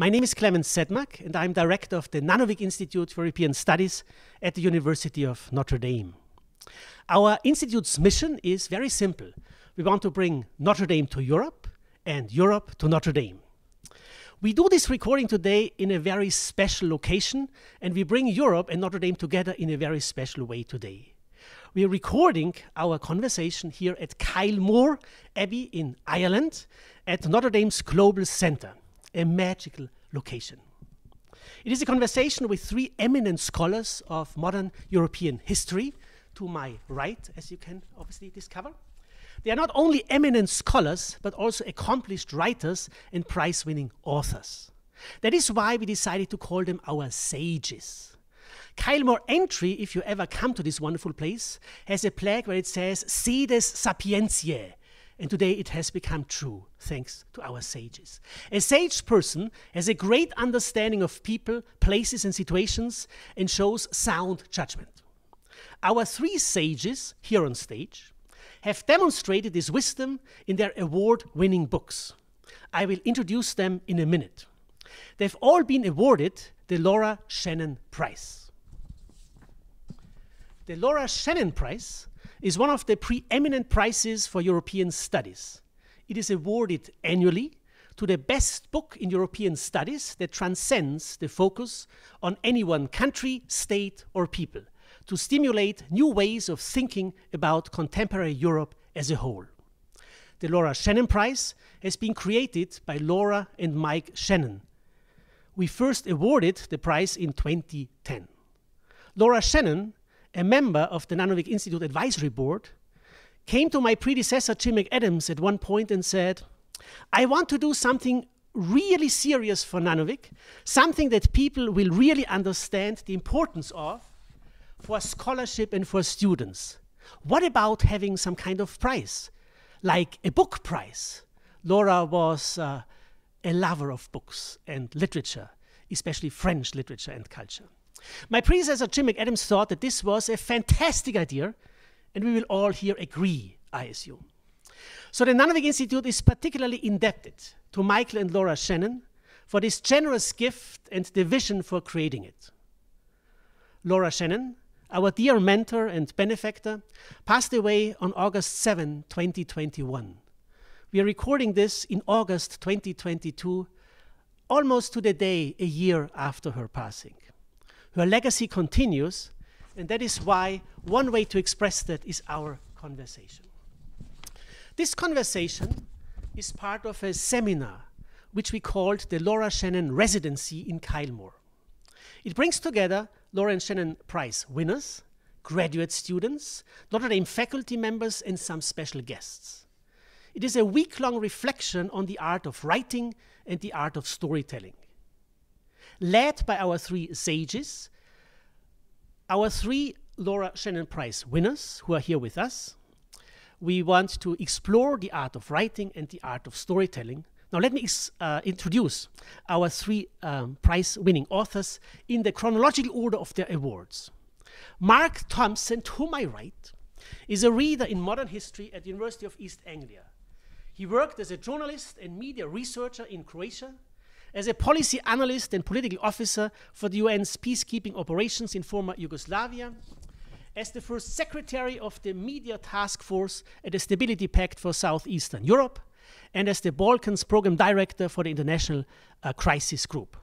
My name is Clemens Sedmak, and I'm director of the Nanovic Institute for European Studies at the University of Notre Dame. Our institute's mission is very simple. We want to bring Notre Dame to Europe and Europe to Notre Dame. We do this recording today in a very special location, and we bring Europe and Notre Dame together in a very special way today. We are recording our conversation here at Kylemore Abbey in Ireland at Notre Dame's Global Center, a magical location. It is a conversation with three eminent scholars of modern European history, to my right, as you can obviously discover. They are not only eminent scholars, but also accomplished writers and prize winning authors. That is why we decided to call them our sages. Kylemore Entry, if you ever come to this wonderful place, has a plaque where it says Sedes Sapientiae. And today it has become true, thanks to our sages. A sage person has a great understanding of people, places, and situations and shows sound judgment. Our three sages here on stage have demonstrated this wisdom in their award winning books. I will introduce them in a minute. They've all been awarded the Laura Shannon Prize. The Laura Shannon Prize is one of the preeminent prizes for European studies. It is awarded annually to the best book in European studies that transcends the focus on any one country, state, or people to stimulate new ways of thinking about contemporary Europe as a whole. The Laura Shannon Prize has been created by Laura and Mike Shannon. We first awarded the prize in 2010. Laura Shannon, a member of the Nanovic Institute Advisory Board, came to my predecessor Jim McAdams at one point and said, I want to do something really serious for Nanovic, something that people will really understand the importance of for scholarship and for students. What about having some kind of prize, like a book prize? Laura was uh, a lover of books and literature, especially French literature and culture. My predecessor, Jim McAdams, thought that this was a fantastic idea, and we will all here agree, I assume. So the Nanovic Institute is particularly indebted to Michael and Laura Shannon for this generous gift and the vision for creating it. Laura Shannon our dear mentor and benefactor, passed away on August 7, 2021. We are recording this in August 2022, almost to the day a year after her passing. Her legacy continues, and that is why one way to express that is our conversation. This conversation is part of a seminar which we called the Laura Shannon Residency in Kylemore. It brings together Laura Shannon Prize winners, graduate students, Notre Dame faculty members, and some special guests. It is a week long reflection on the art of writing and the art of storytelling. Led by our three sages, our three Laura Shannon Prize winners who are here with us, we want to explore the art of writing and the art of storytelling now, let me uh, introduce our three um, prize winning authors in the chronological order of their awards. Mark Thompson, to my right, is a reader in modern history at the University of East Anglia. He worked as a journalist and media researcher in Croatia, as a policy analyst and political officer for the UN's peacekeeping operations in former Yugoslavia, as the first secretary of the media task force at the Stability Pact for Southeastern Europe, and as the Balkans Program Director for the International uh, Crisis Group.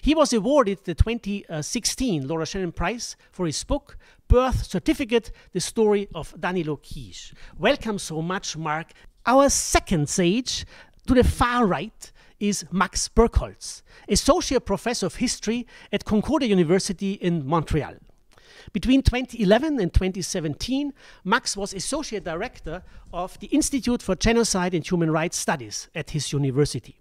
He was awarded the 2016 Laura Shannon Prize for his book, Birth Certificate The Story of Danilo Kish. Welcome so much, Mark. Our second sage to the far right is Max Bergholz, Associate Professor of History at Concordia University in Montreal. Between 2011 and 2017, Max was Associate Director of the Institute for Genocide and Human Rights Studies at his university.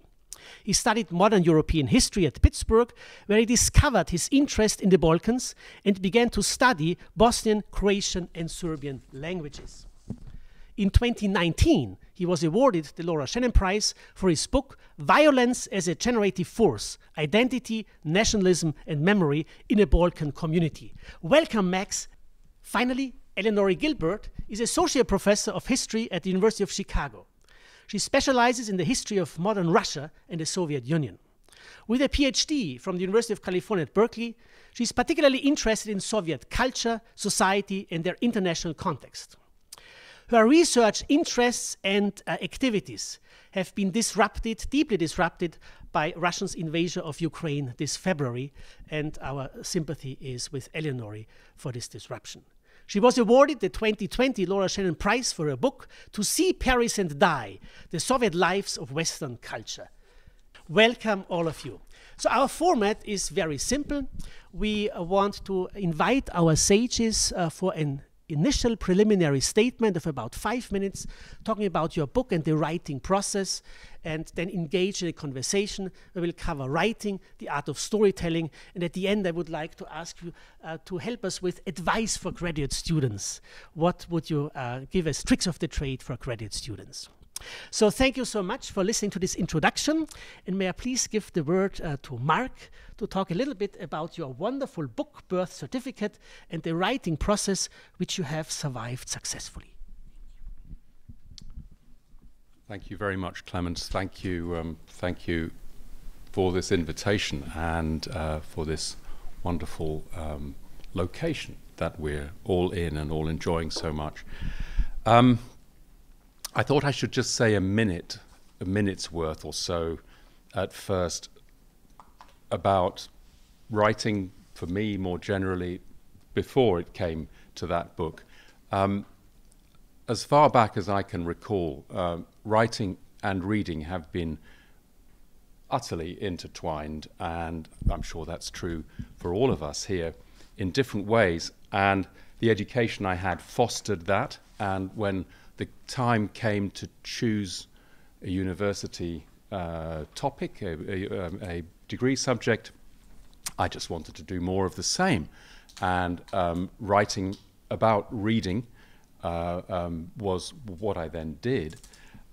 He studied modern European history at Pittsburgh, where he discovered his interest in the Balkans and began to study Bosnian, Croatian, and Serbian languages. In 2019, he was awarded the Laura Shannon Prize for his book Violence as a Generative Force Identity, Nationalism, and Memory in a Balkan Community. Welcome, Max. Finally, Eleonory Gilburd is Associate Professor of History at the University of Chicago. She specializes in the history of modern Russia and the Soviet Union. With a PhD from the University of California at Berkeley, she's particularly interested in Soviet culture, society, and their international context. Her research interests and uh, activities have been disrupted, deeply disrupted, by Russia's invasion of Ukraine this February, and our sympathy is with Eleonory for this disruption. She was awarded the 2020 Laura Shannon Prize for her book, To See Paris and Die The Soviet Lives of Western Culture. Welcome, all of you. So, our format is very simple. We want to invite our sages uh, for an initial preliminary statement of about five minutes, talking about your book and the writing process, and then engage in a conversation. We will cover writing, the art of storytelling, and at the end, I would like to ask you uh, to help us with advice for graduate students. What would you uh, give as tricks of the trade for graduate students? So thank you so much for listening to this introduction. And may I please give the word uh, to Mark to talk a little bit about your wonderful book, Birth Certificate, and the writing process which you have survived successfully. Thank you very much, Clemens. Thank you, um, thank you for this invitation and uh, for this wonderful um, location that we're all in and all enjoying so much. Um, I thought I should just say a minute, a minute's worth or so at first about writing for me more generally before it came to that book. Um, as far back as I can recall, uh, writing and reading have been utterly intertwined, and I'm sure that's true for all of us here in different ways. And the education I had fostered that, and when the time came to choose a university uh, topic, a, a, um, a, degree subject, I just wanted to do more of the same. And um, writing about reading uh, um, was what I then did.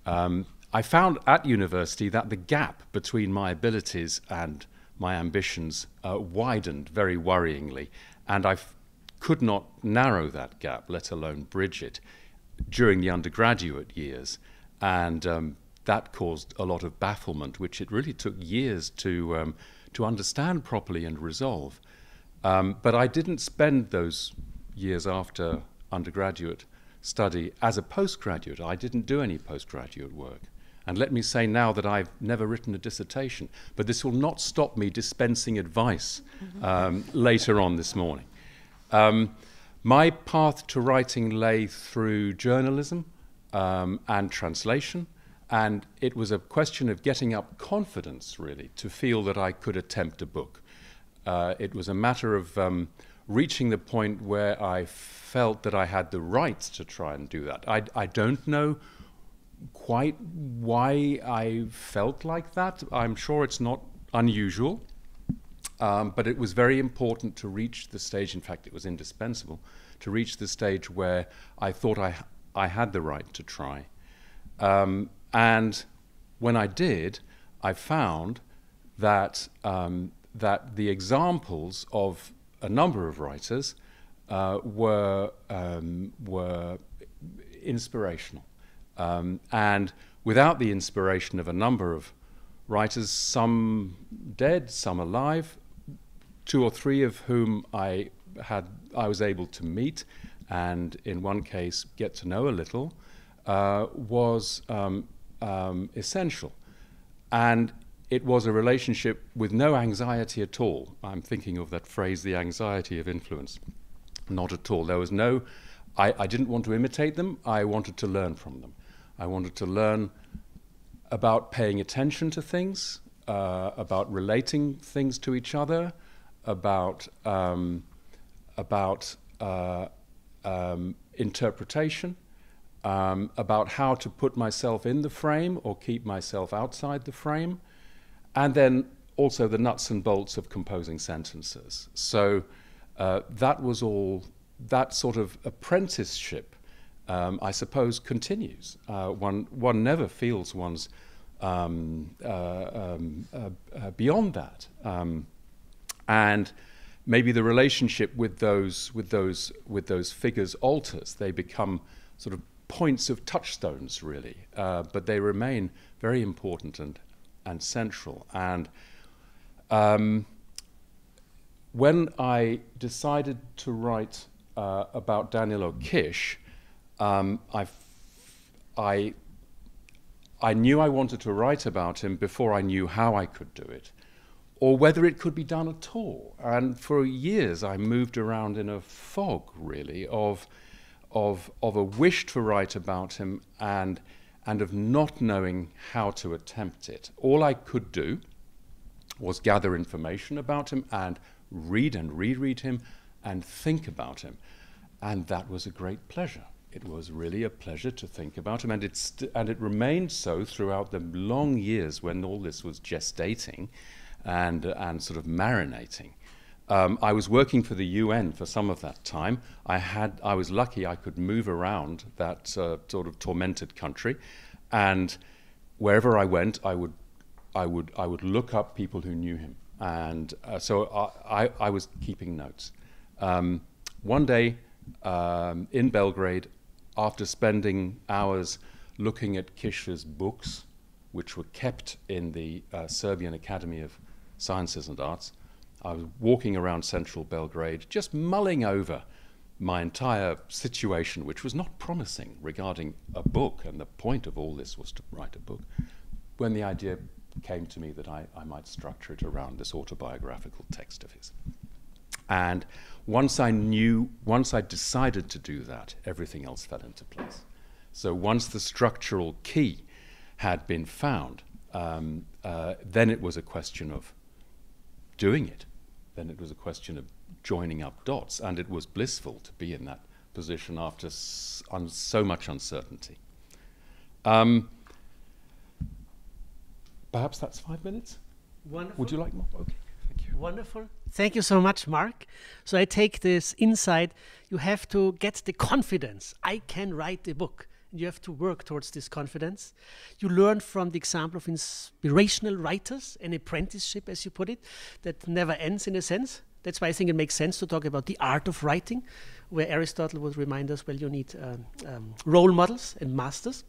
Um, I found at university that the gap between my abilities and my ambitions uh, widened very worryingly, and I could not narrow that gap, let alone bridge it during the undergraduate years, and um, that caused a lot of bafflement, which it really took years to um, to understand properly and resolve. Um, but I didn't spend those years after undergraduate study as a postgraduate. I didn't do any postgraduate work. And let me say now that I've never written a dissertation, but this will not stop me dispensing advice um, later on this morning. Um, my path to writing lay through journalism um, and translation, and it was a question of getting up confidence, really, to feel that I could attempt a book. Uh, it was a matter of um, reaching the point where I felt that I had the right to try and do that. I, I don't know quite why I felt like that. I'm sure it's not unusual. Um, but it was very important to reach the stage, in fact, it was indispensable, to reach the stage where I thought I, I had the right to try. Um, and when I did, I found that, um, that the examples of a number of writers uh, were, um, were inspirational. Um, and without the inspiration of a number of writers, some dead, some alive, two or three of whom I had I was able to meet, and in one case get to know a little, uh, was um, um, essential, and it was a relationship with no anxiety at all. I'm thinking of that phrase, the anxiety of influence. Not at all. There was no. I, I didn't want to imitate them. I wanted to learn from them. I wanted to learn about paying attention to things, uh, about relating things to each other, about um, about uh, um, interpretation, um, about how to put myself in the frame or keep myself outside the frame, and then also the nuts and bolts of composing sentences. So uh, that was all. That sort of apprenticeship, um, I suppose, continues. Uh, one one never feels one's um, uh, um, uh, uh, beyond that. And maybe the relationship with those with those with those figures alters. They become sort of points of touchstones, really, uh, but they remain very important and and central. And Um, when I decided to write uh, about Danilo Kish, um, I, I, I knew I wanted to write about him before I knew how I could do it, or whether it could be done at all. And for years, I moved around in a fog, really, of, of, of a wish to write about him and, and of not knowing how to attempt it. All I could do was gather information about him and read and reread him and think about him. And that was a great pleasure. It was really a pleasure to think about him, and, it's and it remained so throughout the long years when all this was gestating and, and sort of marinating. Um, I was working for the UN for some of that time. I, had, I was lucky I could move around that uh, sort of tormented country, and wherever I went, I would I would, I would look up people who knew him. And uh, so I, I, I, was keeping notes. Um, one day um, in Belgrade, after spending hours looking at Kish's books, which were kept in the uh, Serbian Academy of Sciences and Arts, I was walking around central Belgrade, just mulling over my entire situation, which was not promising regarding a book, and the point of all this was to write a book, when the idea came to me that I, I might structure it around this autobiographical text of his. And once I knew, once I decided to do that, everything else fell into place. So once the structural key had been found, um, uh, then it was a question of doing it. Then it was a question of joining up dots, and it was blissful to be in that position after so much uncertainty. Um, Perhaps that's five minutes? Wonderful. Would you like more? Okay, thank you. Wonderful. Thank you so much, Mark. So I take this insight. You have to get the confidence. I can write a book. You have to work towards this confidence. You learn from the example of inspirational writers, an apprenticeship, as you put it, that never ends in a sense. That's why I think it makes sense to talk about the art of writing, where Aristotle would remind us, well, you need um, um, role models and masters.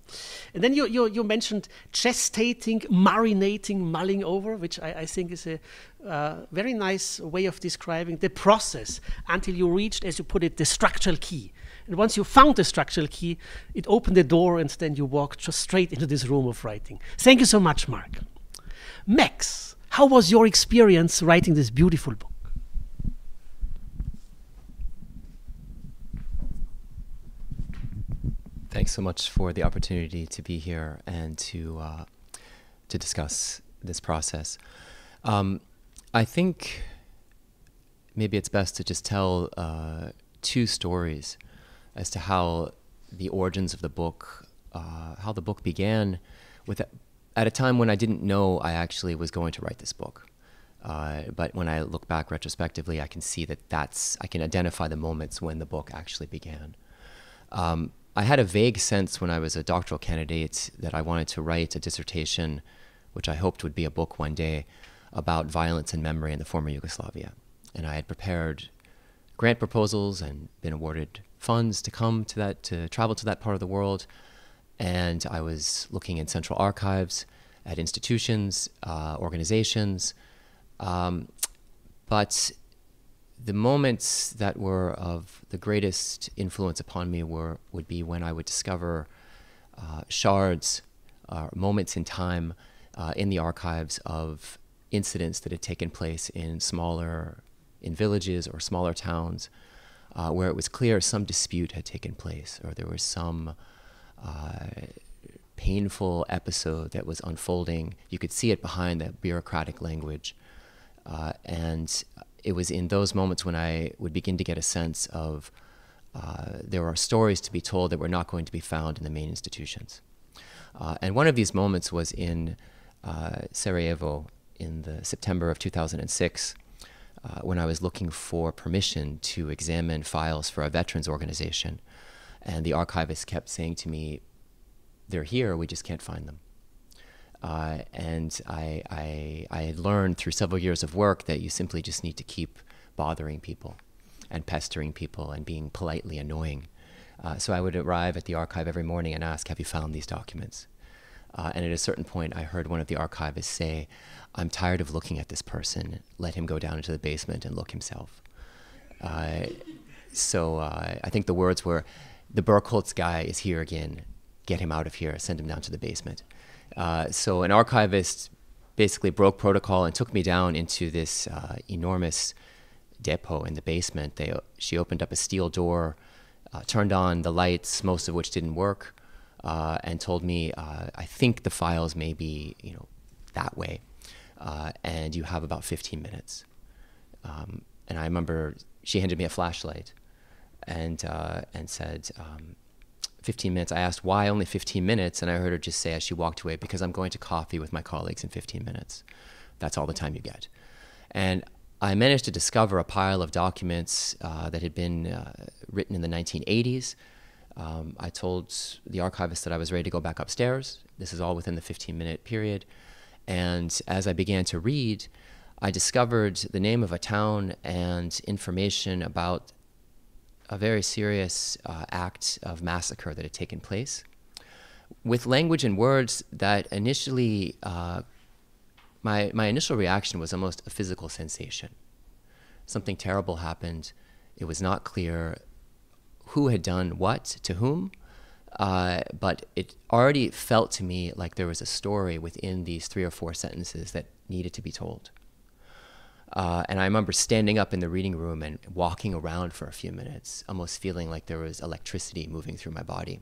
And then you, you, you, mentioned gestating, marinating, mulling over, which I, I think is a uh, very nice way of describing the process until you reached, as you put it, the structural key. And once you found the structural key, it opened the door and then you walked just straight into this room of writing. Thank you so much, Mark. Max, how was your experience writing this beautiful book? Thanks so much for the opportunity to be here and to uh, to discuss this process. Um, I think maybe it's best to just tell uh, two stories as to how the origins of the book, uh, how the book began, with at a time when I didn't know I actually was going to write this book. Uh, but when I look back retrospectively, I can see that that's I can identify the moments when the book actually began. Um, I had a vague sense when I was a doctoral candidate that I wanted to write a dissertation, which I hoped would be a book one day, about violence and memory in the former Yugoslavia. And I had prepared grant proposals and been awarded funds to come to that, to travel to that part of the world. And I was looking in central archives at institutions, uh, organizations. Um, but the moments that were of the greatest influence upon me were would be when I would discover uh, shards, uh, moments in time uh, in the archives of incidents that had taken place in smaller, in villages or smaller towns, uh, where it was clear some dispute had taken place or there was some uh, painful episode that was unfolding. You could see it behind that bureaucratic language. Uh, and it was in those moments when I would begin to get a sense of uh, there are stories to be told that were not going to be found in the main institutions. Uh, and one of these moments was in uh, Sarajevo in the September of 2006 uh, when I was looking for permission to examine files for a veterans organization. And the archivist kept saying to me, they're here, we just can't find them. Uh, and I, I, I learned through several years of work that you simply just need to keep bothering people and pestering people and being politely annoying. Uh, so I would arrive at the archive every morning and ask, Have you found these documents? Uh, and at a certain point, I heard one of the archivists say, I'm tired of looking at this person. Let him go down into the basement and look himself. Uh, so uh, I think the words were, the Bergholz guy is here again. Get him out of here. Send him down to the basement. Uh, so an archivist basically broke protocol and took me down into this uh, enormous depot in the basement. They, she opened up a steel door, uh, turned on the lights, most of which didn't work, uh, and told me, "I think the files may be, you know, that way, uh, and you have about 15 minutes." Um, and I remember she handed me a flashlight, and uh, and said. Um, 15 minutes. I asked why only 15 minutes, and I heard her just say as she walked away, because I'm going to coffee with my colleagues in 15 minutes. That's all the time you get. And I managed to discover a pile of documents uh, that had been uh, written in the 1980s. Um, I told the archivist that I was ready to go back upstairs. This is all within the 15 minute period. And as I began to read, I discovered the name of a town and information about a very serious uh, act of massacre that had taken place with language and words that initially, uh, my, my initial reaction was almost a physical sensation. Something terrible happened. It was not clear who had done what to whom, uh, but it already felt to me like there was a story within these three or four sentences that needed to be told. Uh, and I remember standing up in the reading room and walking around for a few minutes, almost feeling like there was electricity moving through my body.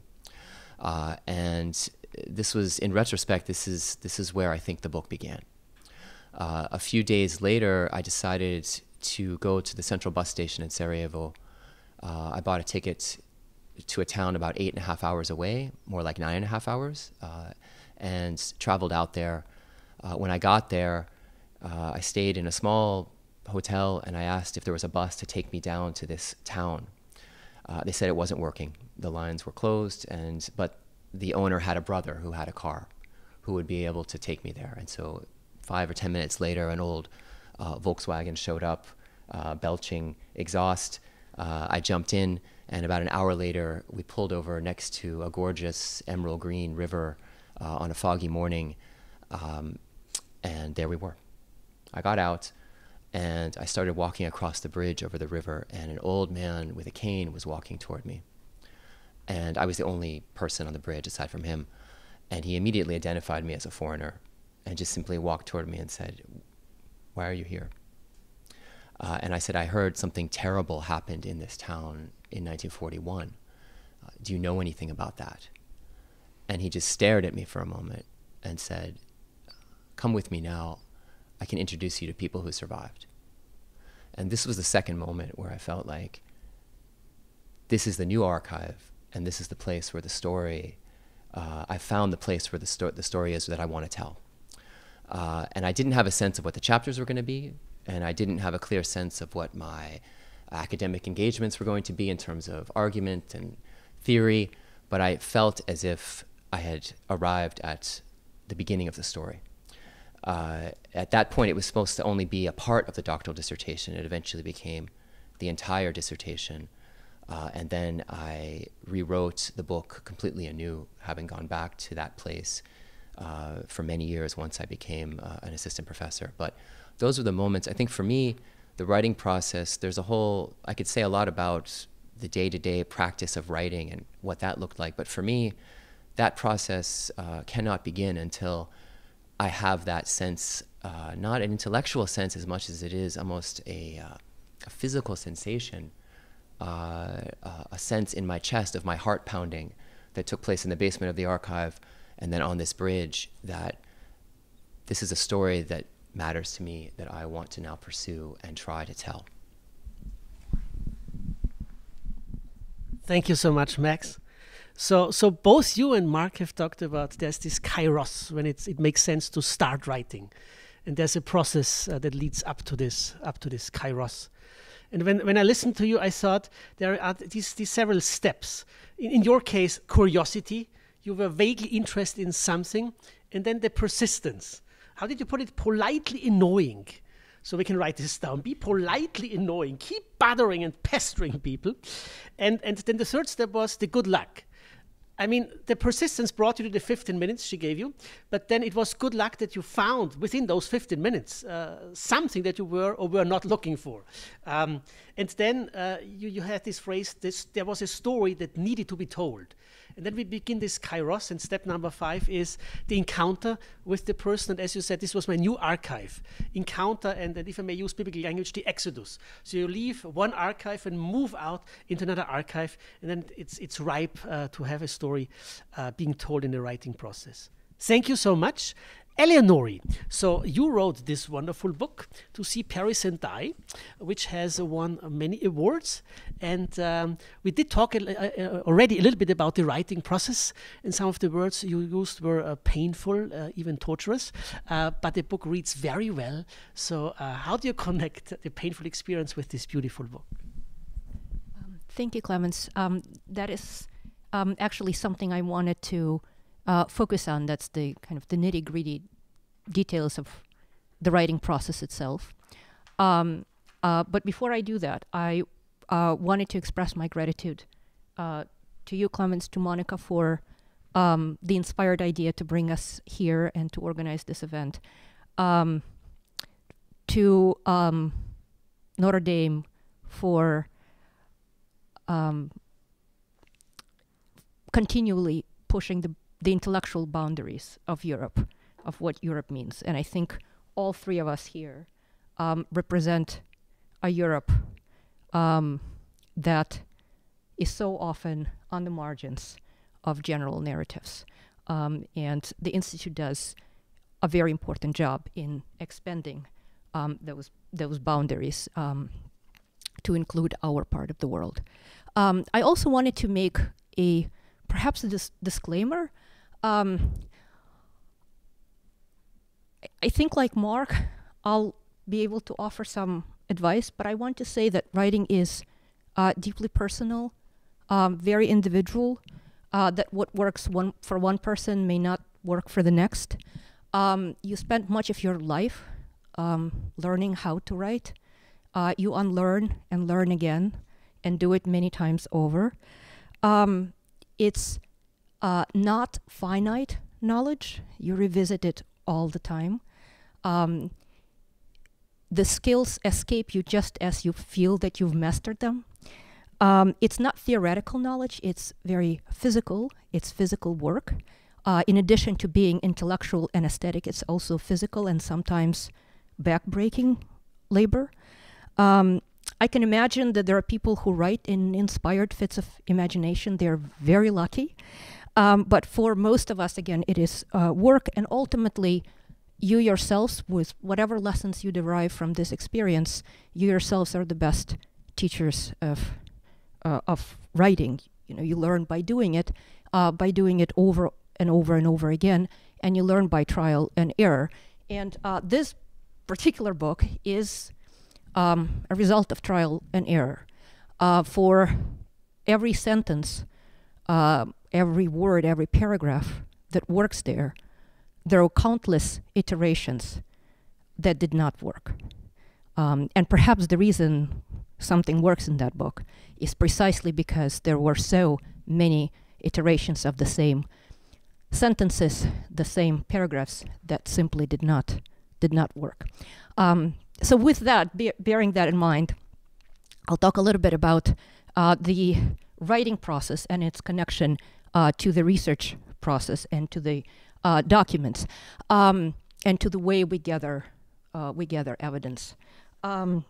Uh, and this was, in retrospect, this is this is where I think the book began. Uh, a few days later, I decided to go to the central bus station in Sarajevo. Uh, I bought a ticket to a town about eight and a half hours away, more like nine and a half hours, uh, and traveled out there. Uh, when I got there, uh, I stayed in a small hotel and I asked if there was a bus to take me down to this town. Uh, they said it wasn't working. The lines were closed, and but the owner had a brother who had a car, who would be able to take me there. And so, five or ten minutes later, an old uh, Volkswagen showed up, uh, belching exhaust. I jumped in, and about an hour later, we pulled over next to a gorgeous emerald green river uh, on a foggy morning, um, and there we were. I got out and I started walking across the bridge over the river, and an old man with a cane was walking toward me. And I was the only person on the bridge aside from him. And he immediately identified me as a foreigner and just simply walked toward me and said, Why are you here? Uh, and I said, I heard something terrible happened in this town in 1941. Uh, do you know anything about that? And he just stared at me for a moment and said, Come with me now. I can introduce you to people who survived. And this was the second moment where I felt like this is the new archive, and this is the place where the story, uh, I found the place where the, sto- the story is that I want to tell. Uh, and I didn't have a sense of what the chapters were going to be, and I didn't have a clear sense of what my academic engagements were going to be in terms of argument and theory, but I felt as if I had arrived at the beginning of the story. Uh, at that point, it was supposed to only be a part of the doctoral dissertation. It eventually became the entire dissertation. Uh, and then I rewrote the book completely anew, having gone back to that place uh, for many years once I became uh, an assistant professor. But those were the moments. I think for me, the writing process, there's a whole, I could say a lot about the day to day practice of writing and what that looked like. But for me, that process uh, cannot begin until I have that sense, uh, not an intellectual sense as much as it is almost a, uh, a physical sensation, uh, uh, a sense in my chest of my heart pounding that took place in the basement of the archive and then on this bridge that this is a story that matters to me that I want to now pursue and try to tell. Thank you so much, Max. So, so both you and Mark have talked about there's this kairos when it's, it makes sense to start writing, and there's a process uh, that leads up to this up to this kairos. And when, when I listened to you, I thought there are these, these several steps. In, in your case, curiosity. You were vaguely interested in something, and then the persistence. How did you put it? Politely annoying. So we can write this down. Be politely annoying. Keep bothering and pestering people. And, and then the third step was the good luck I mean, the persistence brought you to the 15 minutes she gave you, but then it was good luck that you found within those 15 minutes uh, something that you were or were not looking for. Um, and then uh, you, you had this phrase, this, there was a story that needed to be told. And then we begin this kairos, and step number five is the encounter with the person. And as you said, this was my new archive encounter, and, and if I may use biblical language, the exodus. So you leave one archive and move out into another archive, and then it's, it's ripe uh, to have a story uh, being told in the writing process. Thank you so much. Eleonory. So you wrote this wonderful book, To See Paris and Die, which has won many awards. And um, we did talk uh, already a little bit about the writing process. And some of the words you used were uh, painful, uh, even torturous. Uh, but the book reads very well. So uh, how do you connect the painful experience with this beautiful book? Um, thank you, Clemens. Um, that is um, actually something I wanted to uh, focus on. That's the kind of the nitty gritty details of the writing process itself. Um, uh, but before I do that, I uh, wanted to express my gratitude uh, to you, Clemens, to Monica for um, the inspired idea to bring us here and to organize this event. Um, to um, Notre Dame for um, continually pushing the the intellectual boundaries of Europe, of what Europe means. And I think all three of us here um, represent a Europe um, that is so often on the margins of general narratives. Um, and the Institute does a very important job in expanding um, those, those boundaries um, to include our part of the world. Um, I also wanted to make a perhaps a dis disclaimer um, I think, like Mark, I'll be able to offer some advice, but I want to say that writing is uh, deeply personal, um, very individual. Uh, that what works one for one person may not work for the next. Um, you spend much of your life um, learning how to write. Uh, you unlearn and learn again, and do it many times over. Um, it's uh, not finite knowledge. You revisit it all the time. Um, the skills escape you just as you feel that you've mastered them. Um, it's not theoretical knowledge, it's very physical, it's physical work. Uh, in addition to being intellectual and aesthetic, it's also physical and sometimes backbreaking labor. Um, I can imagine that there are people who write in inspired fits of imagination. They're very lucky. Um, but for most of us, again, it is uh, work, and ultimately, you yourselves, with whatever lessons you derive from this experience, you yourselves are the best teachers of uh, of writing. You know, you learn by doing it, uh, by doing it over and over and over again, and you learn by trial and error. And uh, this particular book is um, a result of trial and error. Uh, for every sentence, uh, every word, every paragraph that works there, there are countless iterations that did not work. Um, and perhaps the reason something works in that book is precisely because there were so many iterations of the same sentences, the same paragraphs that simply did not did not work. Um, so with that, be bearing that in mind, I'll talk a little bit about uh, the writing process and its connection uh, to the research process and to the uh, documents um, and to the way we gather uh, we gather evidence. Um,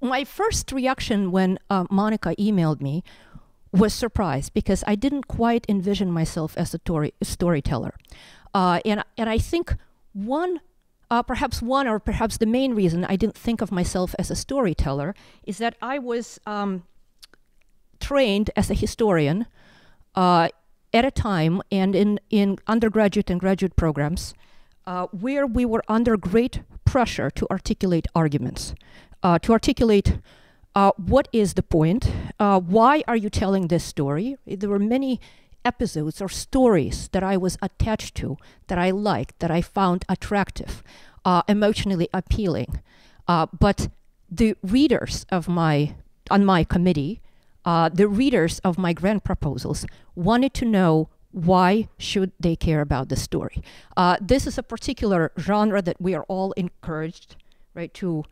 my first reaction when uh, Monica emailed me was surprise because I didn't quite envision myself as a tori- storyteller, uh, and and I think one. Uh, perhaps one or perhaps the main reason I didn't think of myself as a storyteller is that I was um, trained as a historian uh, at a time and in, in undergraduate and graduate programs uh, where we were under great pressure to articulate arguments, uh, to articulate uh, what is the point, uh, why are you telling this story. There were many episodes or stories that I was attached to, that I liked, that I found attractive, uh, emotionally appealing. but the readers of my on my committee uh, the readers of my grant proposals wanted to know why should they care about the story. Uh, this is a particular genre that we are all encouraged, right, to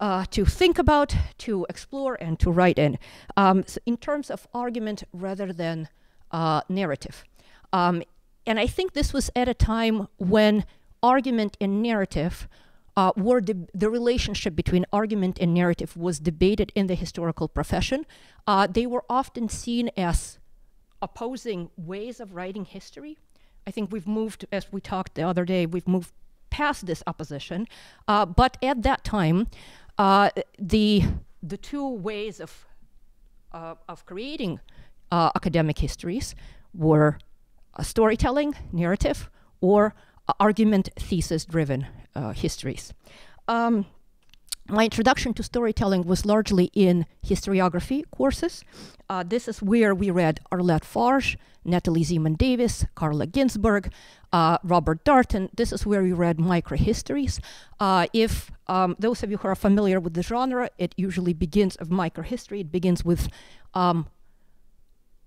uh, to think about, to explore, and to write in. Um, so in terms of argument rather than uh, narrative. Um, and I think this was at a time when argument and narrative uh, were the, the relationship between argument and narrative was debated in the historical profession. Uh, they were often seen as opposing ways of writing history. I think we've moved, as we talked the other day, we've moved past this opposition. Uh, but at that time, uh, the the two ways of uh, of creating uh, academic histories were storytelling, narrative, or argument thesis driven uh, histories. Um, my introduction to storytelling was largely in historiography courses. Uh, this is where we read Arlette Farge, Natalie Zemon Davis, Carlo Ginzburg, uh, Robert Darnton. This is where we read microhistories. Uh, if um, those of you who are familiar with the genre, it usually begins of microhistory. It begins with um,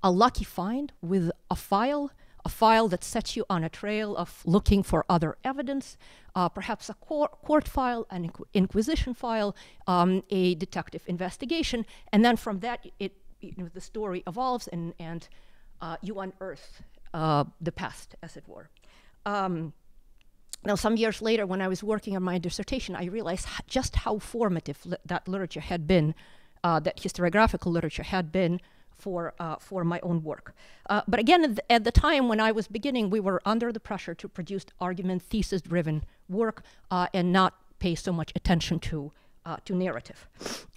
a lucky find with a file a file that sets you on a trail of looking for other evidence, uh, perhaps a court, court, file, an inqu inquisition file, um, a detective investigation, and then from that, it, you know, the story evolves and, and uh, you unearth uh, the past, as it were. Um, now, some years later, when I was working on my dissertation, I realized just how formative li that literature had been, uh, that historiographical literature had been for, uh, for my own work. Uh, but again, at the, at the, time when I was beginning, we were under the pressure to produce argument thesis driven work uh, and not pay so much attention to, uh, to narrative.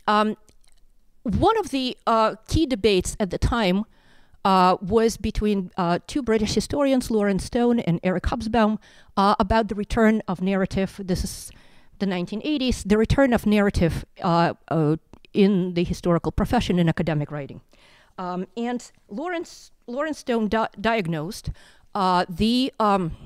Um, one of the uh, key debates at the time uh, was between two British historians, Lawrence Stone and Eric Hobsbawm, about the return of narrative. This is the 1980s, the return of narrative in the historical profession in academic writing. Um, and Lawrence, Lawrence Stone di diagnosed uh, the um,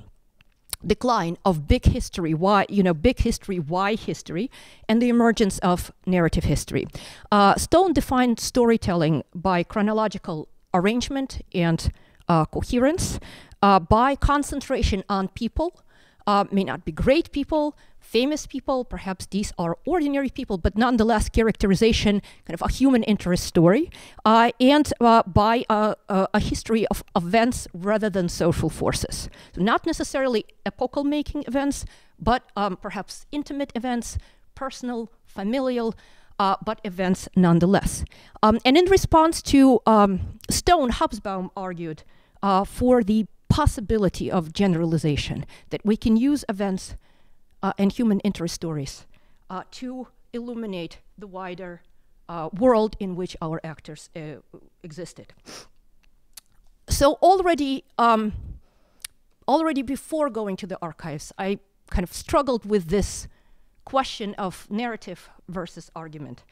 decline of big history, why, you know, big history, why history, and the emergence of narrative history. Uh, Stone defined storytelling by chronological arrangement and uh, coherence, uh, by concentration on people, uh, may not be great people, famous people, perhaps these are ordinary people, but nonetheless characterization, kind of a human interest story, uh, and uh, by a, a, history of events rather than social forces. So not necessarily epochal making events, but um, perhaps intimate events, personal, familial, uh, but events nonetheless. Um, and in response to um, Stone, Hobsbawm argued uh, for the possibility of generalization, that we can use events uh, and human interest stories uh, to illuminate the wider uh, world in which our actors uh, existed. So already, um, already before going to the archives, I kind of struggled with this question of narrative versus argument.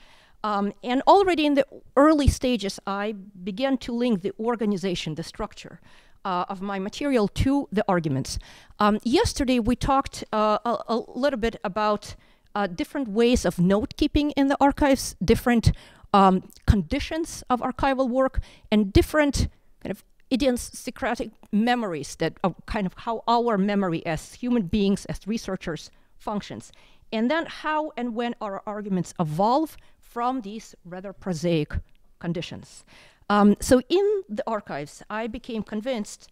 Um, and already in the early stages, I began to link the organization, the structure uh, of my material to the arguments. Um, yesterday, we talked uh, a, a, little bit about uh, different ways of note keeping in the archives, different um, conditions of archival work, and different kind of idiosyncratic memories that are kind of how our memory as human beings, as researchers, functions. And then how and when our arguments evolve from these rather prosaic conditions. Um, so in the archives, I became convinced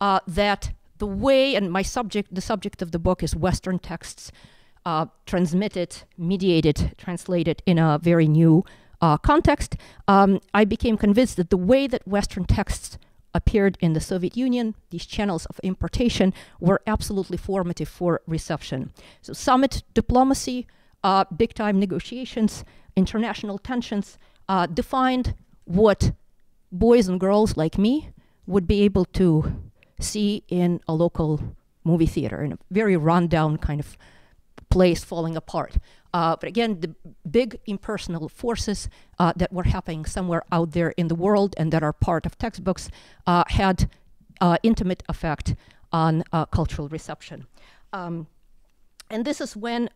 uh, that the way, and my subject, the subject of the book is Western texts uh, transmitted, mediated, translated in a very new uh, context. Um, I became convinced that the way that Western texts appeared in the Soviet Union, these channels of importation, were absolutely formative for reception. So summit diplomacy, uh, big time negotiations, international tensions uh, defined what boys and girls like me would be able to see in a local movie theater in a very rundown kind of place falling apart. Uh, but again, the big impersonal forces uh, that were happening somewhere out there in the world and that are part of textbooks uh, had uh, intimate effect on uh, cultural reception. Um, and this is when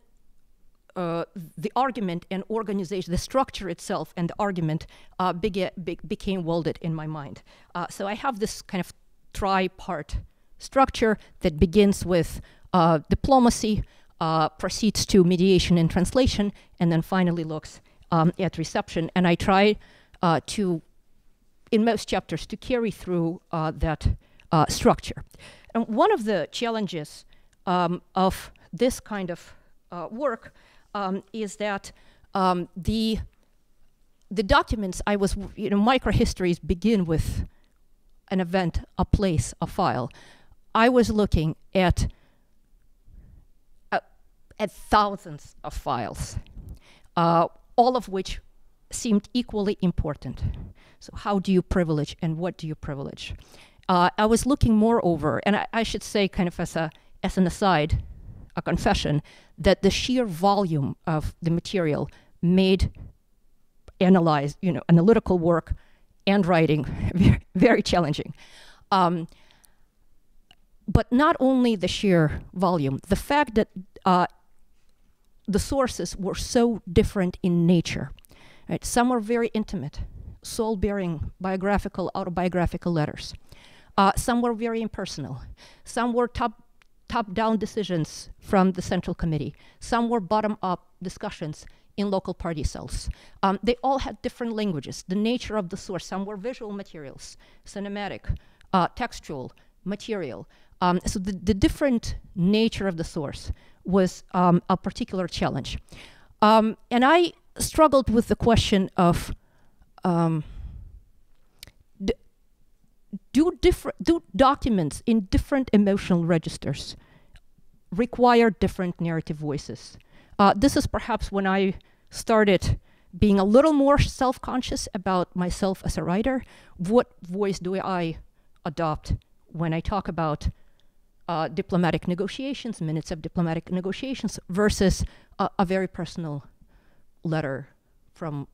uh, the argument and organization, the structure itself and the argument uh, be- became welded in my mind. Uh, so I have this kind of tri-part structure that begins with uh, diplomacy, uh, proceeds to mediation and translation, and then finally looks um, at reception. And I try to, in most chapters, to carry through that structure. And one of the challenges um, of this kind of work um, is that um, the the documents I was, you know, microhistories begin with an event, a place, a file. I was looking at uh, at thousands of files, uh, all of which seemed equally important. So, how do you privilege and what do you privilege? Uh, I was looking moreover, and I, I should say, kind of as a as an aside, a confession that the sheer volume of the material made analyze, you know, analytical work and writing very, challenging. Um, but not only the sheer volume, the fact that uh, the sources were so different in nature. Right? Some were very intimate, soul bearing biographical, autobiographical letters. Uh, some were very impersonal. Some were top top-down decisions from the Central Committee. Some were bottom-up discussions in local party cells. Um, they all had different languages, the nature of the source. Some were visual materials, cinematic, uh, textual, material. Um, so the, the, different nature of the source was um, a particular challenge. Um, and I struggled with the question of um, do different do documents in different emotional registers require different narrative voices. Uh, this is perhaps when I started being a little more self-conscious about myself as a writer. What voice do I adopt when I talk about uh, diplomatic negotiations, minutes of diplomatic negotiations, versus a, a very personal letter from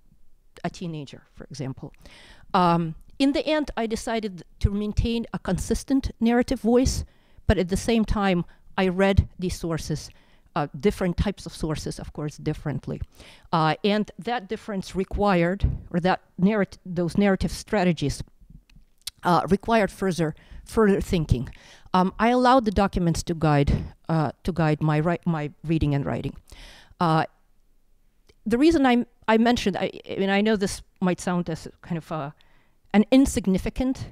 a teenager, for example. Um, in the end, I decided to maintain a consistent narrative voice, but at the same time, I read these sources, uh, different types of sources, of course, differently. Uh, and that difference required, or that narrat- those narrative strategies uh, required further further thinking. Um, I allowed the documents to guide uh, to guide my my reading and writing. Uh, the reason I I mentioned I, I mean I know this might sound as kind of an insignificant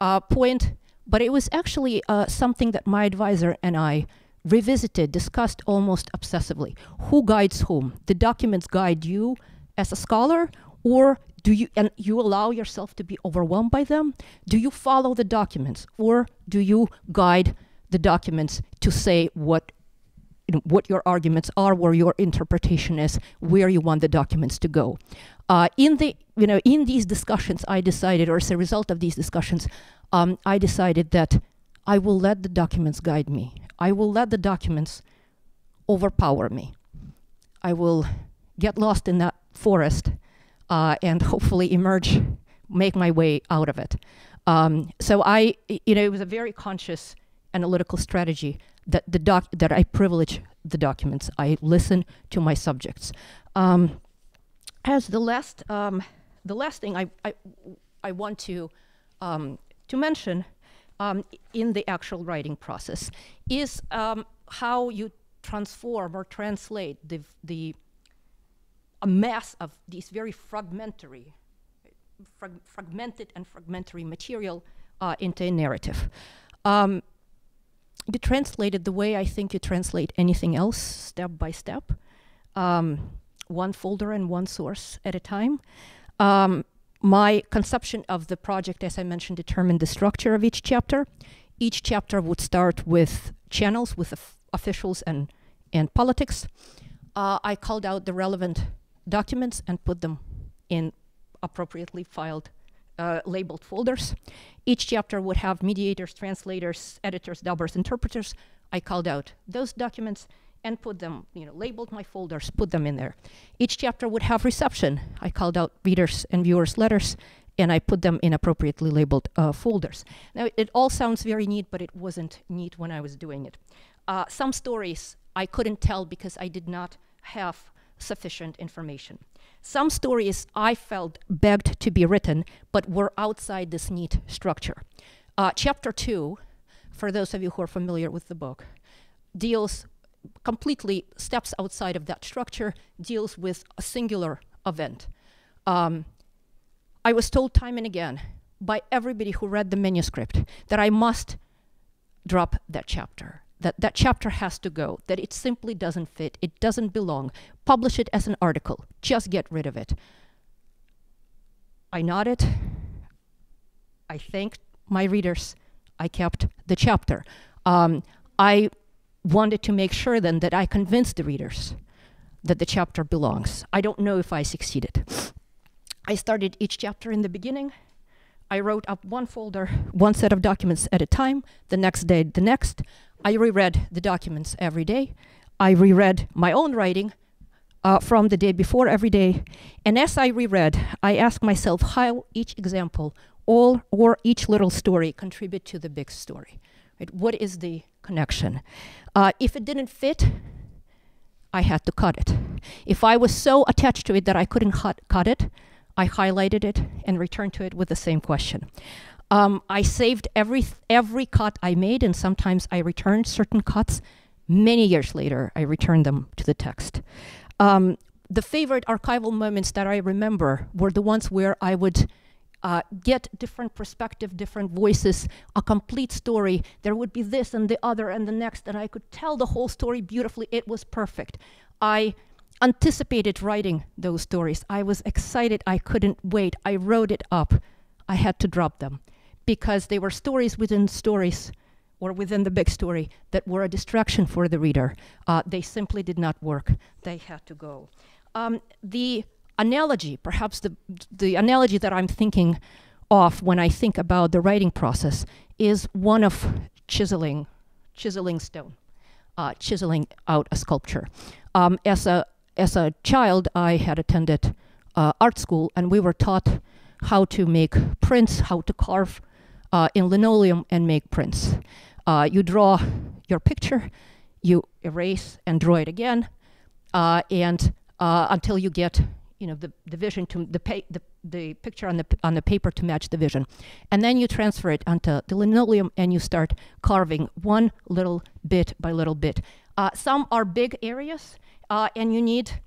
uh, point, but it was actually uh, something that my advisor and I revisited, discussed almost obsessively. Who guides whom? The documents guide you as a scholar, or do you and you allow yourself to be overwhelmed by them? Do you follow the documents, or do you guide the documents to say what what your arguments are, where your interpretation is, where you want the documents to go? Uh, in the you know in these discussions, I decided, or as a result of these discussions, um, I decided that I will let the documents guide me. I will let the documents overpower me. I will get lost in that forest uh, and hopefully emerge, make my way out of it. Um, so I, you know, it was a very conscious analytical strategy that the doc that I privilege the documents. I listen to my subjects. Um, as the last um, the last thing I, I, I want to um, to mention um, in the actual writing process is um, how you transform or translate the the a mass of these very fragmentary frag- fragmented and fragmentary material uh, into a narrative. Um, you translate it the way I think you translate anything else, step by step. Um, one folder and one source at a time. Um, my conception of the project, as I mentioned, determined the structure of each chapter. Each chapter would start with channels with officials and, and politics. Uh, I called out the relevant documents and put them in appropriately filed, uh, labeled folders. Each chapter would have mediators, translators, editors, dubbers, interpreters. I called out those documents and put them, you know, labeled my folders, put them in there. Each chapter would have reception. I called out readers and viewers' letters, and I put them in appropriately labeled uh, folders. Now, it all sounds very neat, but it wasn't neat when I was doing it. Uh, some stories I couldn't tell because I did not have sufficient information. Some stories I felt begged to be written, but were outside this neat structure. Uh, chapter two, for those of you who are familiar with the book, deals completely steps outside of that structure, deals with a singular event. Um, I was told time and again by everybody who read the manuscript that I must drop that chapter. That that chapter has to go, that it simply doesn't fit, it doesn't belong. Publish it as an article, just get rid of it. I nodded. I thanked my readers. I kept the chapter. Um, I wanted to make sure then that I convinced the readers that the chapter belongs. I don't know if I succeeded. I started each chapter in the beginning. I wrote up one folder, one set of documents at a time, the next day, the next. I reread the documents every day. I reread my own writing uh, from the day before every day. And as I reread, I asked myself how each example all or each little story contribute to the big story. Right? What is the connection? Uh, if it didn't fit, I had to cut it. If I was so attached to it that I couldn't cut, cut it, I highlighted it and returned to it with the same question. Um, I saved every every cut I made, and sometimes I returned certain cuts. Many years later, I returned them to the text. Um, the favorite archival moments that I remember were the ones where I would uh, get different perspective, different voices, a complete story. There would be this and the other and the next, and I could tell the whole story beautifully. It was perfect. I anticipated writing those stories. I was excited. I couldn't wait. I wrote it up. I had to drop them because they were stories within stories or within the big story that were a distraction for the reader. Uh, they simply did not work. They had to go. Um, the analogy, perhaps the, the analogy that I'm thinking of when I think about the writing process, is one of chiseling, chiseling stone, uh, chiseling out a sculpture. Um, as a as a child, I had attended uh, art school, and we were taught how to make prints, how to carve uh, in linoleum and make prints. Uh, you draw your picture, you erase and draw it again, uh, and uh, until you get you know the, the vision to the, pa- the the picture on the on the paper to match the vision, and then you transfer it onto the linoleum and you start carving one little bit by little bit. Uh, some are big areas, uh, and you need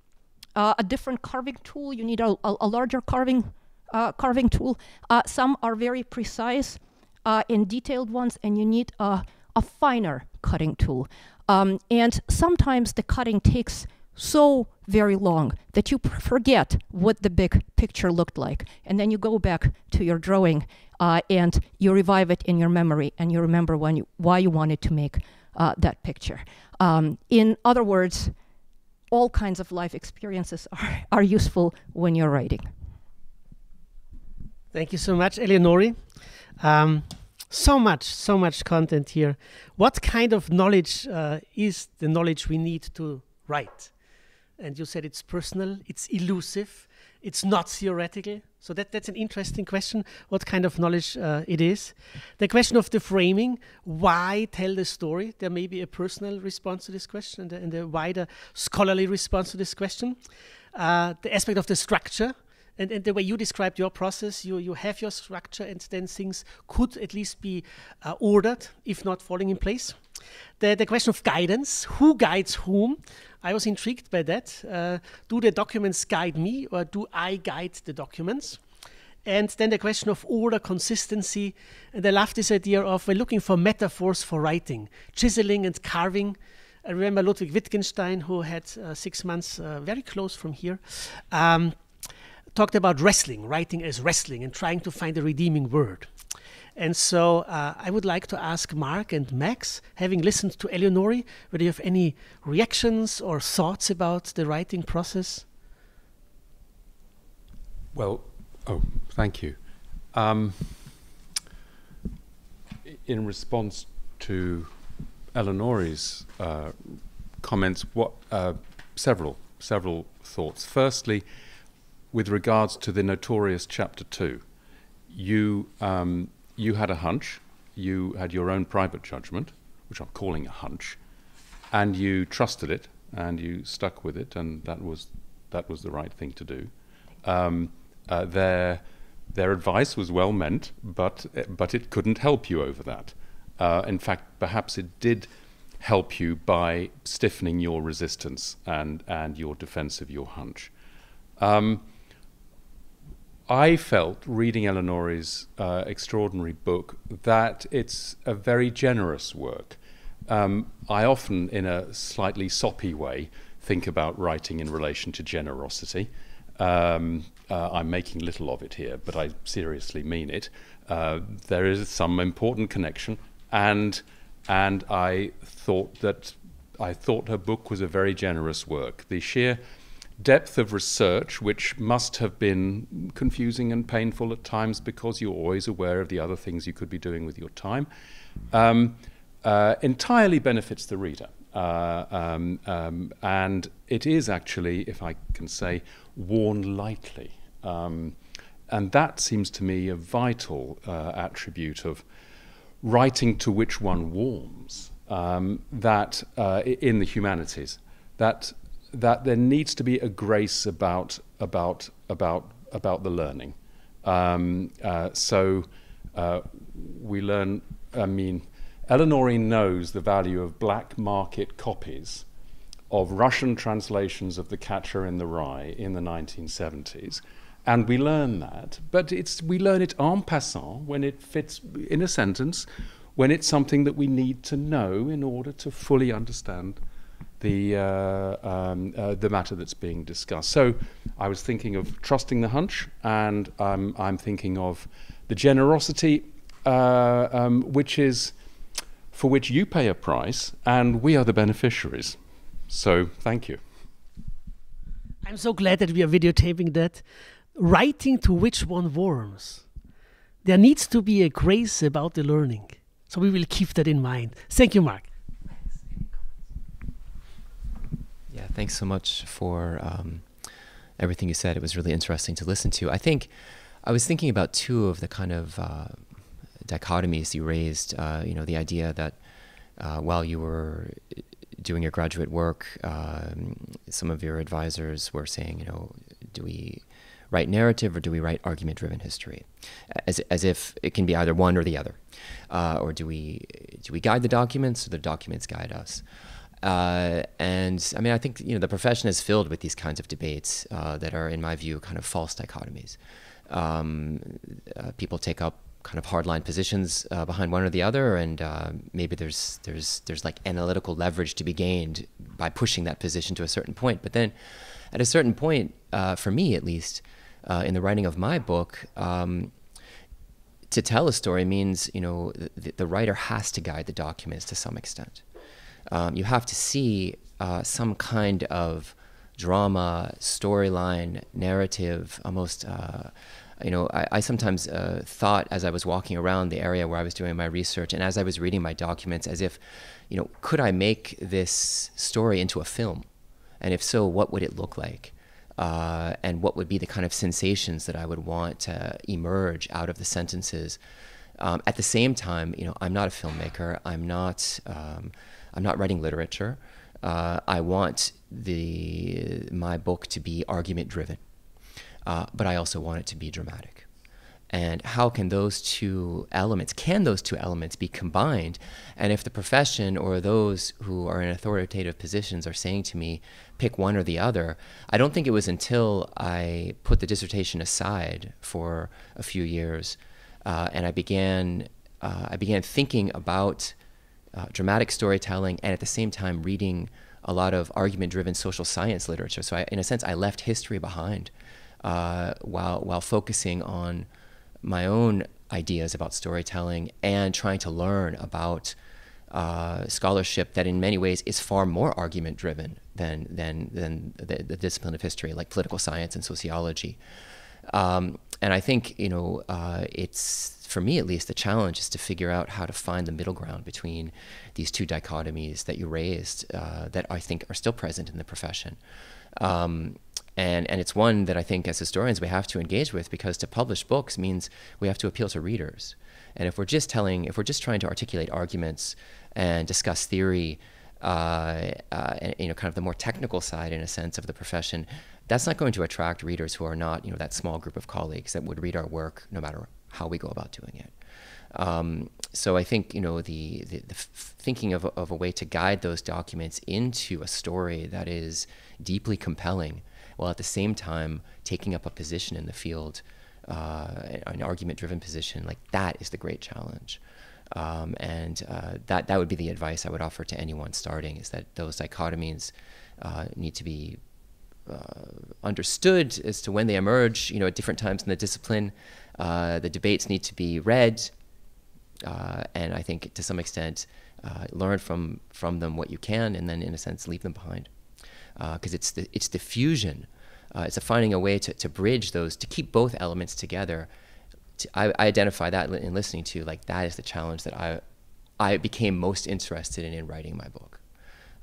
uh, a different carving tool. You need a, a, a larger carving uh, carving tool. Uh, some are very precise uh, and detailed ones, and you need a, a finer cutting tool. Um, and sometimes the cutting takes so very long that you forget what the big picture looked like. And then you go back to your drawing uh, and you revive it in your memory and you remember when you, why you wanted to make uh, that picture. Um, in other words, all kinds of life experiences are, are useful when you're writing. Thank you so much, Eleonory. Um, so much, so much content here. What kind of knowledge uh, is the knowledge we need to write? And you said it's personal, it's elusive, it's not theoretical. So that, that's an interesting question, what kind of knowledge uh, it is. The question of the framing, why tell the story? There may be a personal response to this question and a, and a wider scholarly response to this question. Uh, the aspect of the structure, and, and the way you described your process, you, you have your structure, and then things could at least be uh, ordered, if not falling in place. The, the question of guidance who guides whom? I was intrigued by that. Uh, do the documents guide me, or do I guide the documents? And then the question of order, consistency. And I love this idea of we're looking for metaphors for writing, chiseling and carving. I remember Ludwig Wittgenstein, who had uh, six months uh, very close from here. Um, talked about wrestling, writing as wrestling, and trying to find a redeeming word. And so uh, I would like to ask Mark and Max, having listened to Eleonory, whether you have any reactions or thoughts about the writing process. Well, oh, thank you. Um, in response to Eleonory's uh, comments, what uh, several several thoughts. Firstly, with regards to the notorious chapter two, you um, you had a hunch, you had your own private judgment, which I'm calling a hunch, and you trusted it, and you stuck with it, and that was that was the right thing to do. Um, uh, their their advice was well meant, but but it couldn't help you over that. Uh, in fact, perhaps it did help you by stiffening your resistance and and your defense of your hunch. Um, I felt reading Eleonory's uh, extraordinary book that it's a very generous work. Um, I often, in a slightly soppy way, think about writing in relation to generosity. Um, uh, I'm making little of it here, but I seriously mean it. Uh, there is some important connection, and and I thought that I thought her book was a very generous work. The sheer depth of research, which must have been confusing and painful at times because you're always aware of the other things you could be doing with your time, um, uh, entirely benefits the reader. Uh, um, um, and it is actually, if I can say, worn lightly. Um, and that seems to me a vital uh, attribute of writing to which one warms, um, that uh, in the humanities, that that there needs to be a grace about about about about the learning. Um, uh, so uh, we learn. I mean, Eleonory knows the value of black market copies of Russian translations of The Catcher in the Rye in the 1970s. And we learn that, but it's, we learn it en passant when it fits in a sentence, when it's something that we need to know in order to fully understand the, uh, um, uh, the matter that's being discussed. So I was thinking of trusting the hunch, and um, I'm thinking of the generosity, uh, um, which is for which you pay a price, and we are the beneficiaries. So thank you. I'm so glad that we are videotaping that. Writing to which one warms. There needs to be a grace about the learning. So we will keep that in mind. Thank you, Mark. Yeah, thanks so much for um, everything you said. It was really interesting to listen to. I think I was thinking about two of the kind of uh, dichotomies you raised. Uh, you know, the idea that uh, while you were doing your graduate work, um, some of your advisors were saying, you know, do we write narrative or do we write argument driven history as, as if it can be either one or the other uh, or do we do we guide the documents or the documents guide us uh, and I mean, I think you know the profession is filled with these kinds of debates uh, that are, in my view, kind of false dichotomies. Um, uh, people take up kind of hardline positions uh, behind one or the other, and uh, maybe there's there's there's like analytical leverage to be gained by pushing that position to a certain point. But then, at a certain point, uh, for me at least, in the writing of my book. Um, to tell a story means, you know, the, the writer has to guide the documents to some extent um, you have to see uh, some kind of drama, storyline, narrative, almost. Uh, you know, I, I sometimes uh, thought as I was walking around the area where I was doing my research and as I was reading my documents, as if, you know, could I make this story into a film? And if so, what would it look like? Uh, and what would be the kind of sensations that I would want to emerge out of the sentences? Um, at the same time, you know, I'm not a filmmaker. I'm not. Um, I'm not writing literature. Uh, I want the my book to be argument driven, uh, but I also want it to be dramatic. And how can those two elements, can those two elements be combined? And if the profession or those who are in authoritative positions are saying to me, pick one or the other, I don't think it was until I put the dissertation aside for a few years uh, and I began, uh, I began thinking about uh, dramatic storytelling and at the same time reading a lot of argument driven social science literature. So, I, in a sense, I left history behind uh, while, while focusing on my own ideas about storytelling and trying to learn about uh, scholarship that, in many ways, is far more argument driven than, than, than the, the, discipline of history, like political science and sociology. Um, and I think, you know, uh, it's for me at least, the challenge is to figure out how to find the middle ground between these two dichotomies that you raised uh, that I think are still present in the profession. Um, and, and it's one that I think as historians we have to engage with because to publish books means we have to appeal to readers. And if we're just telling, if we're just trying to articulate arguments and discuss theory, uh, uh, and, you know, kind of the more technical side, in a sense, of the profession, that's not going to attract readers who are not, you know, that small group of colleagues that would read our work no matter how we go about doing it. Um, so I think you know the, the, the thinking of, of a way to guide those documents into a story that is deeply compelling, while at the same time taking up a position in the field, uh, an argument-driven position, like that is the great challenge. Um, and uh, that that would be the advice I would offer to anyone starting: is that those dichotomies uh, need to be uh, understood as to when they emerge. You know, at different times in the discipline, uh, the debates need to be read, uh, and I think to some extent learn from from them what you can, and then in a sense leave them behind, because it's the it's the fusion. it's a finding a way to, to bridge those, to keep both elements together, I, I identify that in listening to like that is the challenge that I I became most interested in in writing my book.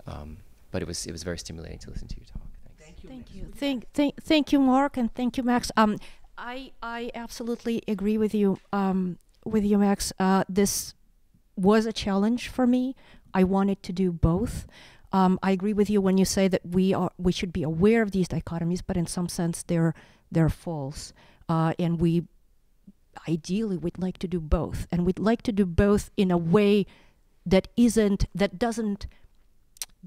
Um, but it was it was very stimulating to listen to you talk. Thanks. Thank you. Thank you. Thank, thank, thank you, Mark, and thank you, Max. Um, I I absolutely agree with you. Um, with you, Max. Uh, this was a challenge for me. I wanted to do both. Um, I agree with you when you say that we are we should be aware of these dichotomies, but in some sense they're they're false, uh, and we ideally we'd like to do both and we'd like to do both in a way that isn't that doesn't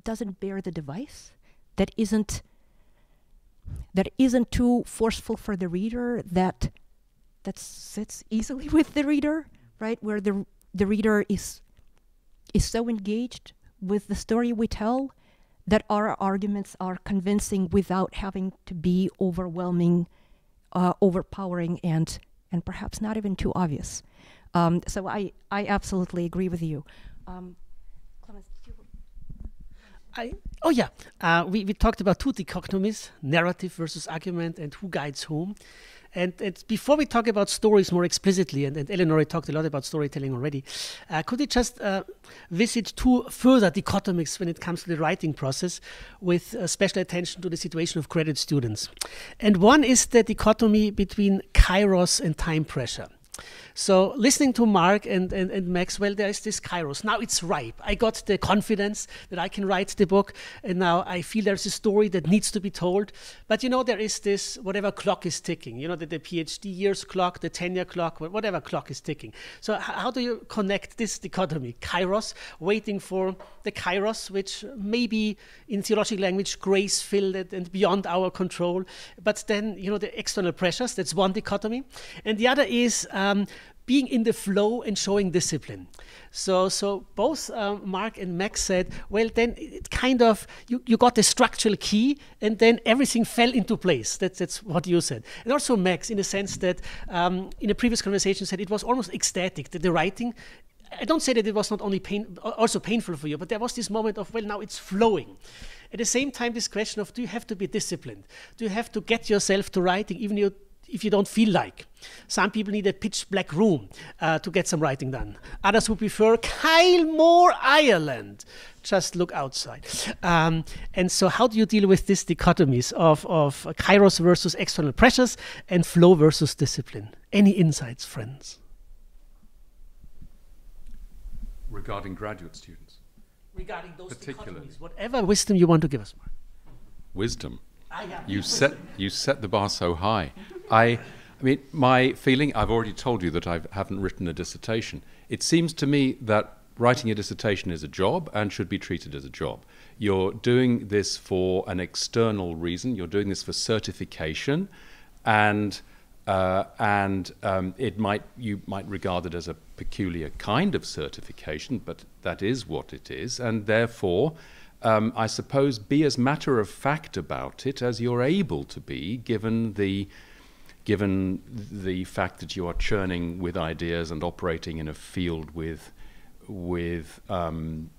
doesn't bear the device that isn't that isn't too forceful for the reader that that sits easily with the reader right where the the reader is is so engaged with the story we tell that our arguments are convincing without having to be overwhelming uh, overpowering and and perhaps not even too obvious. Um, so I, I absolutely agree with you. Um, I, oh yeah, uh, we, we talked about two dichotomies, narrative versus argument and who guides whom. And, and, before we talk about stories more explicitly, and, and Eleanor talked a lot about storytelling already, uh, could we just uh, visit two further dichotomies when it comes to the writing process with uh, special attention to the situation of graduate students? And one is the dichotomy between kairos and time pressure. So listening to Mark and, and, and Maxwell, there is this kairos. Now it's ripe. I got the confidence that I can write the book, and now I feel there's a story that needs to be told. But you know, there is this whatever clock is ticking. You know, the, the PhD years clock, the tenure clock, whatever clock is ticking. So how do you connect this dichotomy? Kairos, waiting for the kairos, which maybe in theological language, grace filled and beyond our control. But then, you know, the external pressures, that's one dichotomy. And the other is um, being in the flow and showing discipline. So, so both uh, Mark and Max said, well, then it kind of you, you got the structural key, and then everything fell into place. That's that's what you said, and also Max, in the sense that um, in a previous conversation said it was almost ecstatic that the writing. I don't say that it was not only pain, also painful for you, but there was this moment of well, now it's flowing. At the same time, this question of do you have to be disciplined? Do you have to get yourself to writing, even you if you don't feel like. Some people need a pitch black room uh, to get some writing done. Others would prefer Kylemore, Ireland. Just look outside. Um, and so, how do you deal with these dichotomies of, of kairos versus external pressures and flow versus discipline? Any insights, friends? Regarding graduate students? Regarding those dichotomies, whatever wisdom you want to give us, Mark. Wisdom? You set you set the bar so high. I, I mean, my feeling. I've already told you that I haven't written a dissertation. It seems to me that writing a dissertation is a job and should be treated as a job. You're doing this for an external reason. You're doing this for certification, and uh, and um, it might you might regard it as a peculiar kind of certification, but that is what it is, and therefore um, I suppose, be as matter of fact about it as you're able to be, given the given the fact that you are churning with ideas and operating in a field with with um,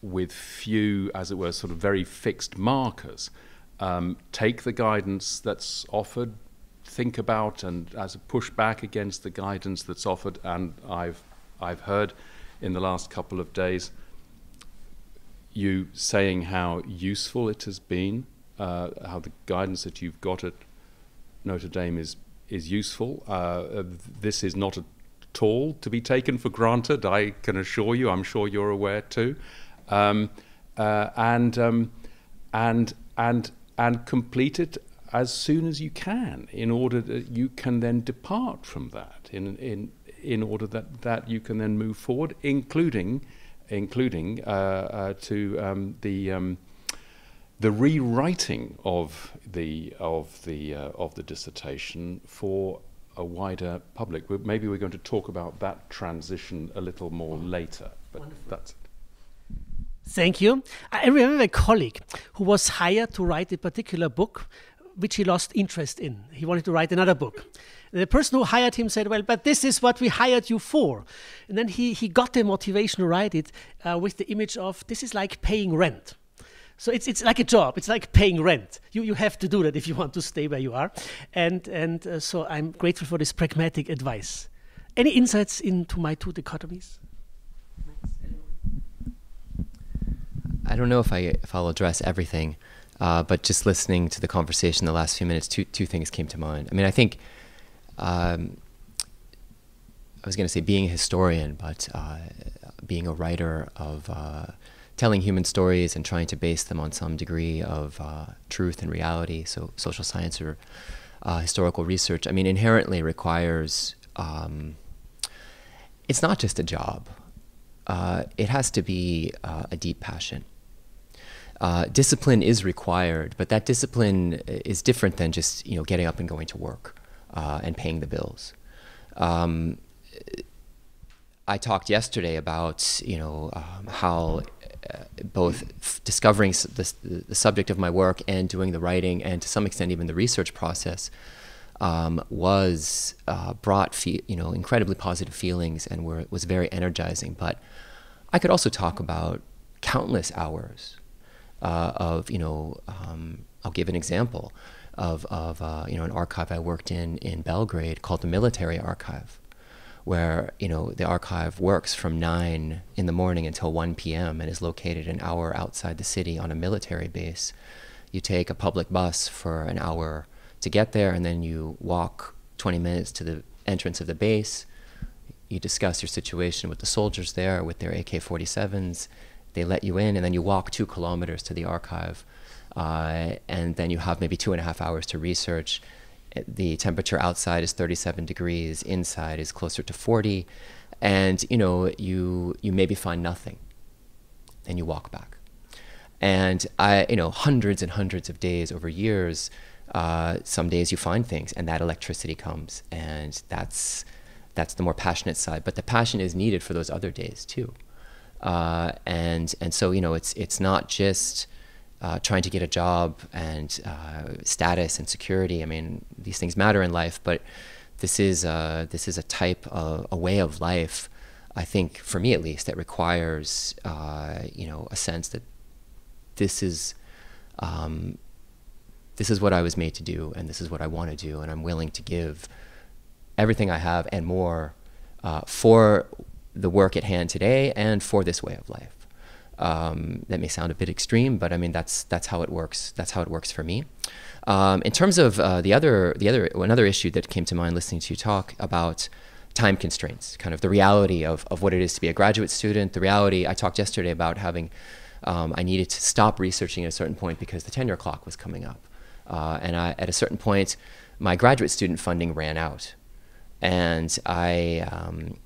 with few, as it were, sort of very fixed markers. Um, take the guidance that's offered, think about, and as a pushback against the guidance that's offered. And I've I've heard in the last couple of days you saying how useful it has been, uh, how the guidance that you've got at Notre Dame is is useful. Uh, this is not at all to be taken for granted. I can assure you. I'm sure you're aware too. Um, uh, and um, and and and complete it as soon as you can, in order that you can then depart from that, in in in order that that you can then move forward, including including uh, uh, to um, the um, the rewriting of the of the uh, of the dissertation for a wider public. Maybe we're going to talk about that transition a little more later. But Wonderful. that's it. Thank you. I remember a colleague who was hired to write a particular book, which he lost interest in. He wanted to write another book. The person who hired him said, Well, but this is what we hired you for. And then he, he got the motivation right it uh, with the image of this is like paying rent. So it's, it's like a job. It's like paying rent. You, you have to do that if you want to stay where you are. And, and uh, so I'm grateful for this pragmatic advice. Any insights into my two dichotomies? I don't know if I if I'll address everything, uh, but just listening to the conversation the last few minutes, two two things came to mind. I mean, I think um, I was going to say being a historian, but uh, being a writer of uh, telling human stories and trying to base them on some degree of uh, truth and reality, so social science or uh, historical research, I mean, inherently requires. Um, it's not just a job. Uh, it has to be a deep passion uh, discipline is required, but that discipline is different than just you know getting up and going to work uh, and paying the bills. Um, I talked yesterday about you know um, how uh, both discovering the, the, subject of my work and doing the writing and to some extent even the research process um, was uh, brought you know incredibly positive feelings and were, was very energizing. But I could also talk about countless hours uh, of you know um, I'll give an example of of uh, you know an archive I worked in in Belgrade called the Military Archive, where you know the archive works from nine in the morning until one p.m. and is located an hour outside the city on a military base. You take a public bus for an hour to get there, and then you walk 20 minutes to the entrance of the base. You discuss your situation with the soldiers there with their AK 47s they let you in, and then you walk two kilometers to the archive, uh, and then you have maybe two and a half hours to research. The temperature outside is 37 degrees, inside is closer to 40, and you know you you maybe find nothing, and you walk back. And I, you know, hundreds and hundreds of days over years, uh, some days you find things, and that electricity comes, and that's that's the more passionate side. But the passion is needed for those other days too. Uh, and and so you know it's it's not just uh, trying to get a job and uh, status and security. I mean these things matter in life, but this is uh, this is a type of a way of life. I think for me at least that requires uh, you know a sense that this is. Um, this is what I was made to do, and this is what I want to do, and I'm willing to give everything I have and more uh, for the work at hand today and for this way of life. Um, that may sound a bit extreme, but I mean that's that's how it works. That's how it works for me. Um, in terms of uh, the other the other another issue that came to mind listening to you talk about time constraints, kind of the reality of, of what it is to be a graduate student. The reality I talked yesterday about having um, I needed to stop researching at a certain point because the tenure clock was coming up, uh, and I, at a certain point my graduate student funding ran out, and I um,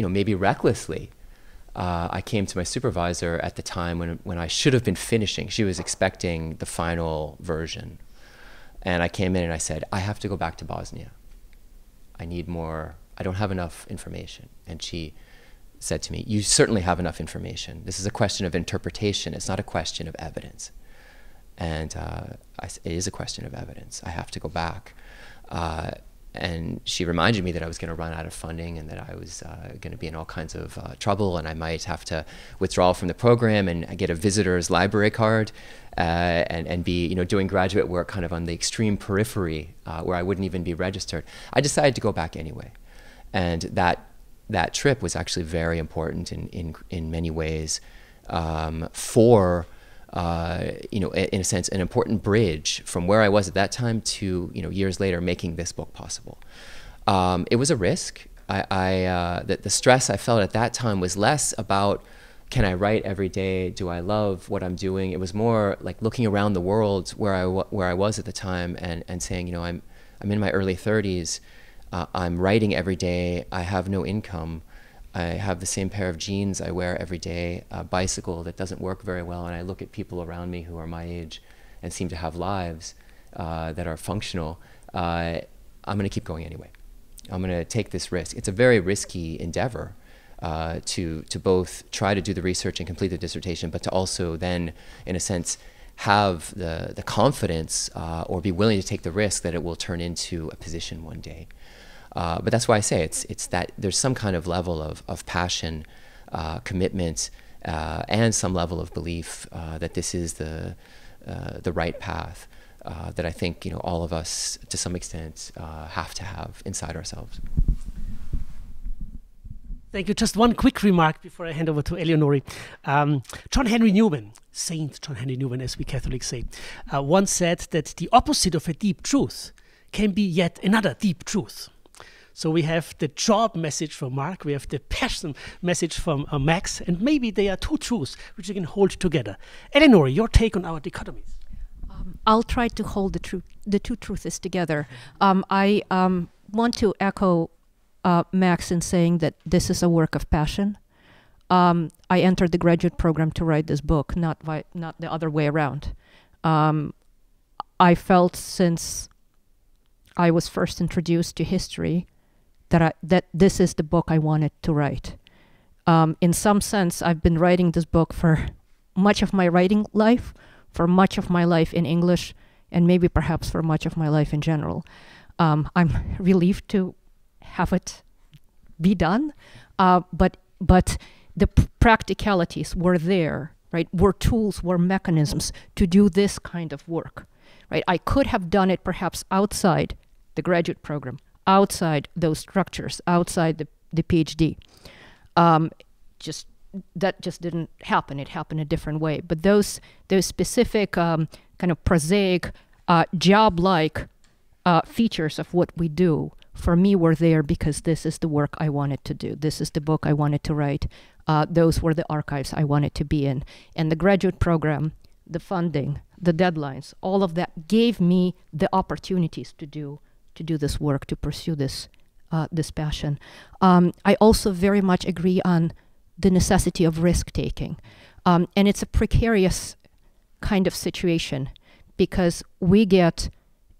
you know, maybe recklessly, uh, I came to my supervisor at the time when, when I should have been finishing. She was expecting the final version. And I came in and I said, I have to go back to Bosnia. I need more, I don't have enough information. And she said to me, You certainly have enough information. This is a question of interpretation, it's not a question of evidence. And uh, I, it is a question of evidence. I have to go back. Uh, and she reminded me that I was going to run out of funding and that I was uh, going to be in all kinds of uh, trouble and I might have to withdraw from the program and get a visitor's library card uh, and, and be you know doing graduate work kind of on the extreme periphery uh, where I wouldn't even be registered. I decided to go back anyway, and that that trip was actually very important in in, in many ways um, for uh, you know, in a sense, an important bridge from where I was at that time to, you know, years later making this book possible. Um, it was a risk. I, I uh, the, the stress I felt at that time was less about can I write every day? Do I love what I'm doing? It was more like looking around the world where I where I was at the time and and saying, you know, I'm I'm in my early 30s. Uh, I'm writing every day. I have no income. I have the same pair of jeans I wear every day, a bicycle that doesn't work very well, and I look at people around me who are my age and seem to have lives uh, that are functional. Uh, I'm going to keep going anyway. I'm going to take this risk. It's a very risky endeavor uh, to to both try to do the research and complete the dissertation, but to also then, in a sense, have the the confidence uh, or be willing to take the risk that it will turn into a position one day. Uh, but that's why I say it's it's that there's some kind of level of of passion, uh, commitment, uh, and some level of belief uh, that this is the the right path. that I think you know all of us, to some extent, have to have inside ourselves. Thank you. Just one quick remark before I hand over to Eleonory. Um, John Henry Newman, Saint John Henry Newman, as we Catholics say, uh, once said that the opposite of a deep truth can be yet another deep truth. So we have the job message from Mark, we have the passion message from uh, Max, and maybe they are two truths which you can hold together. Eleanor, your take on our dichotomies? Um, I'll try to hold the, tru- the two truths together. Um, I um, want to echo uh, Max in saying that this is a work of passion. Um, I entered the graduate program to write this book, not not the other way around. Um, I felt since I was first introduced to history that I, that this is the book I wanted to write. Um, in some sense, I've been writing this book for much of my writing life, for much of my life in English, and maybe perhaps for much of my life in general. Um, I'm relieved to have it be done. Uh, but but the practicalities were there, right? Were tools, were mechanisms to do this kind of work, right? I could have done it perhaps outside the graduate program, outside those structures, outside the, the PhD. Um, just that just didn't happen. It happened a different way. But those those specific um, kind of prosaic, uh, job-like uh, features of what we do for me were there because this is the work I wanted to do. This is the book I wanted to write. Uh, those were the archives I wanted to be in. And the graduate program, the funding, the deadlines, all of that gave me the opportunities to do to do this work, to pursue this uh, this passion. Um, I also very much agree on the necessity of risk taking, um, and it's a precarious kind of situation because we get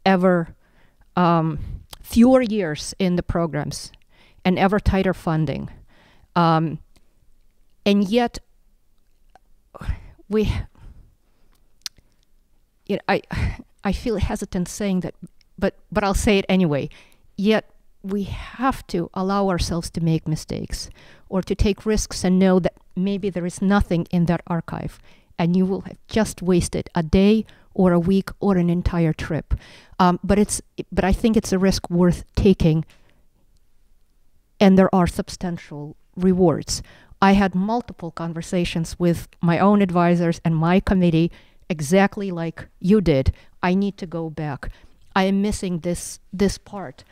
ever um, fewer years in the programs and ever tighter funding. Um, and yet, we, you know, I, I feel hesitant saying that, but, but I'll say it anyway. Yet, we have to allow ourselves to make mistakes or to take risks and know that maybe there is nothing in that archive and you will have just wasted a day or a week or an entire trip. Um, but it's but I think it's a risk worth taking, and there are substantial rewards. I had multiple conversations with my own advisors and my committee, exactly like you did. I need to go back. I am missing this this part.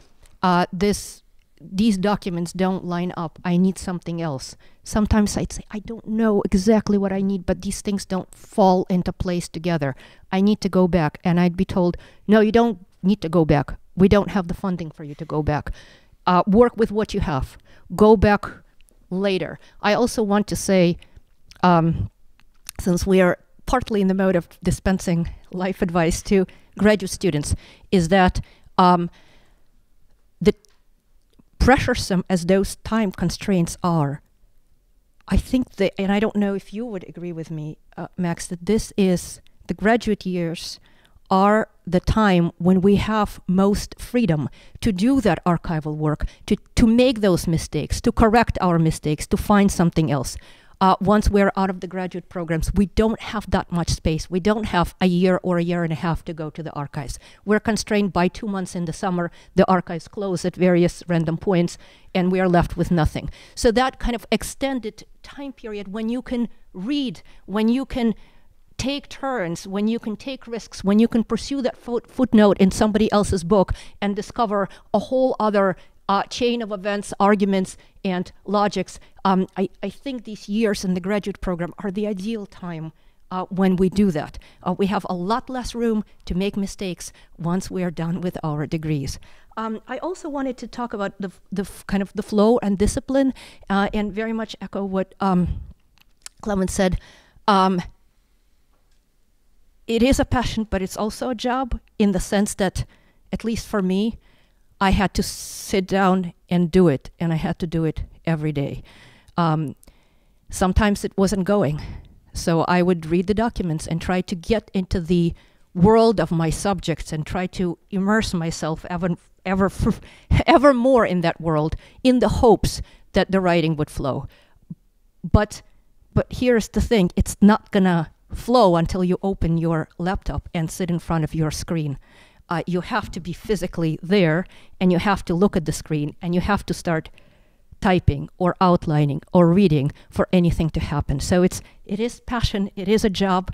Uh, this these documents don't line up. I need something else. Sometimes I'd say, I don't know exactly what I need, but these things don't fall into place together. I need to go back. And I'd be told, no, you don't need to go back. We don't have the funding for you to go back. Uh, work with what you have. Go back later. I also want to say, um, since we are partly in the mode of dispensing life advice to graduate students, is that um, the pressuresome as those time constraints are, I think that, and I don't know if you would agree with me, uh, Max, that this is the graduate years are the time when we have most freedom to do that archival work, to, to make those mistakes, to correct our mistakes, to find something else uh, once we're out of the graduate programs, we don't have that much space. We don't have a year or a year and a half to go to the archives. We're constrained by two months in the summer. The archives close at various random points, and we are left with nothing. So that kind of extended time period when you can read, when you can take turns, when you can take risks, when you can pursue that foot- footnote in somebody else's book and discover a whole other uh, chain of events, arguments, and logics. Um, I, I think these years in the graduate program are the ideal time uh, when we do that. Uh, we have a lot less room to make mistakes once we are done with our degrees. Um, I also wanted to talk about the, the kind of the flow and discipline, uh, and very much echo what um, Clemens said. Um, it is a passion, but it's also a job in the sense that, at least for me, I had to sit down and do it, and I had to do it every day. Um, sometimes it wasn't going, so I would read the documents and try to get into the world of my subjects and try to immerse myself ever, ever, ever more in that world, in the hopes that the writing would flow. But, but here's the thing: it's not gonna flow until you open your laptop and sit in front of your screen. Uh, you have to be physically there and you have to look at the screen and you have to start typing or outlining or reading for anything to happen. So it's it is passion, it is a job.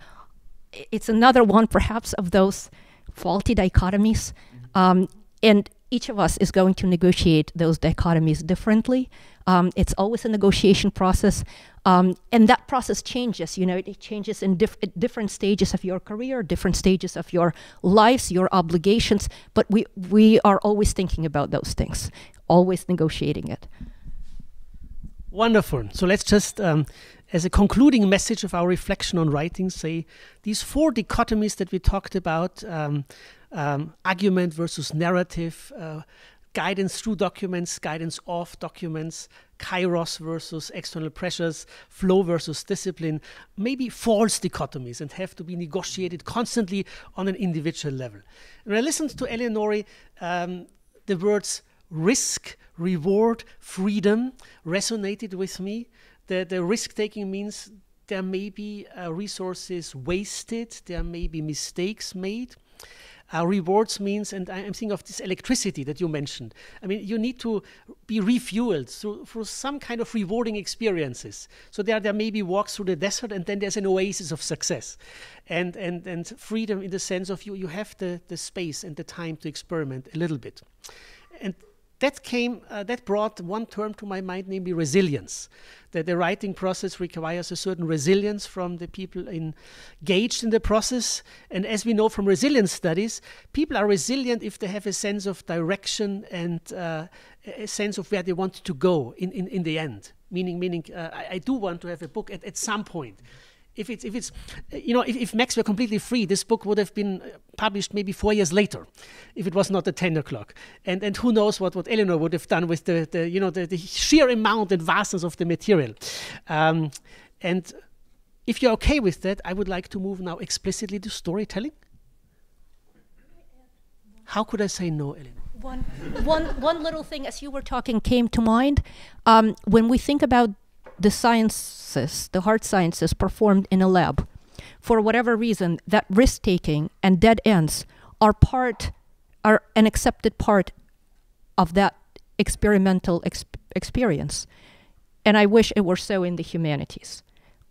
It's another one perhaps of those faulty dichotomies. Um, and each of us is going to negotiate those dichotomies differently. Um, it's always a negotiation process. Um, and that process changes. You know, it, it changes in diff- different stages of your career, different stages of your lives, your obligations. But we we are always thinking about those things, always negotiating it. Wonderful. So let's just, um, as a concluding message of our reflection on writing, say these four dichotomies that we talked about um, um, argument versus narrative, uh, guidance through documents, guidance of documents, kairos versus external pressures, flow versus discipline, maybe false dichotomies and have to be negotiated constantly on an individual level. When I listened to Eleonory, um, the words risk, reward, freedom resonated with me. The, the risk taking means there may be uh, resources wasted, there may be mistakes made. Uh, rewards means, and I, am thinking of this electricity that you mentioned. I mean, you need to be refueled through, through some kind of rewarding experiences. So there, there may be walks through the desert, and then there's an oasis of success, and and and freedom in the sense of you you have the the space and the time to experiment a little bit, and that came uh, that brought one term to my mind namely resilience. That the writing process requires a certain resilience from the people engaged in the process. And as we know from resilience studies people are resilient if they have a sense of direction and uh, a sense of where they want to go in, in, in the end. Meaning meaning uh, I, I, do want to have a book at, at some point if it's if it's you know if, if Max were completely free, this book would have been uh, published maybe four years later, if it was not the tenure clock. And and who knows what what Eleonory would have done with the, the you know the, the sheer amount and vastness of the material. Um, and if you're okay with that, I would like to move now explicitly to storytelling. How could I say no, Eleonory? One, one, one little thing as you were talking came to mind. Um, when we think about the sciences, the hard sciences performed in a lab, for whatever reason, that risk taking and dead ends are part, are an accepted part of that experimental exp- experience. And I wish it were so in the humanities.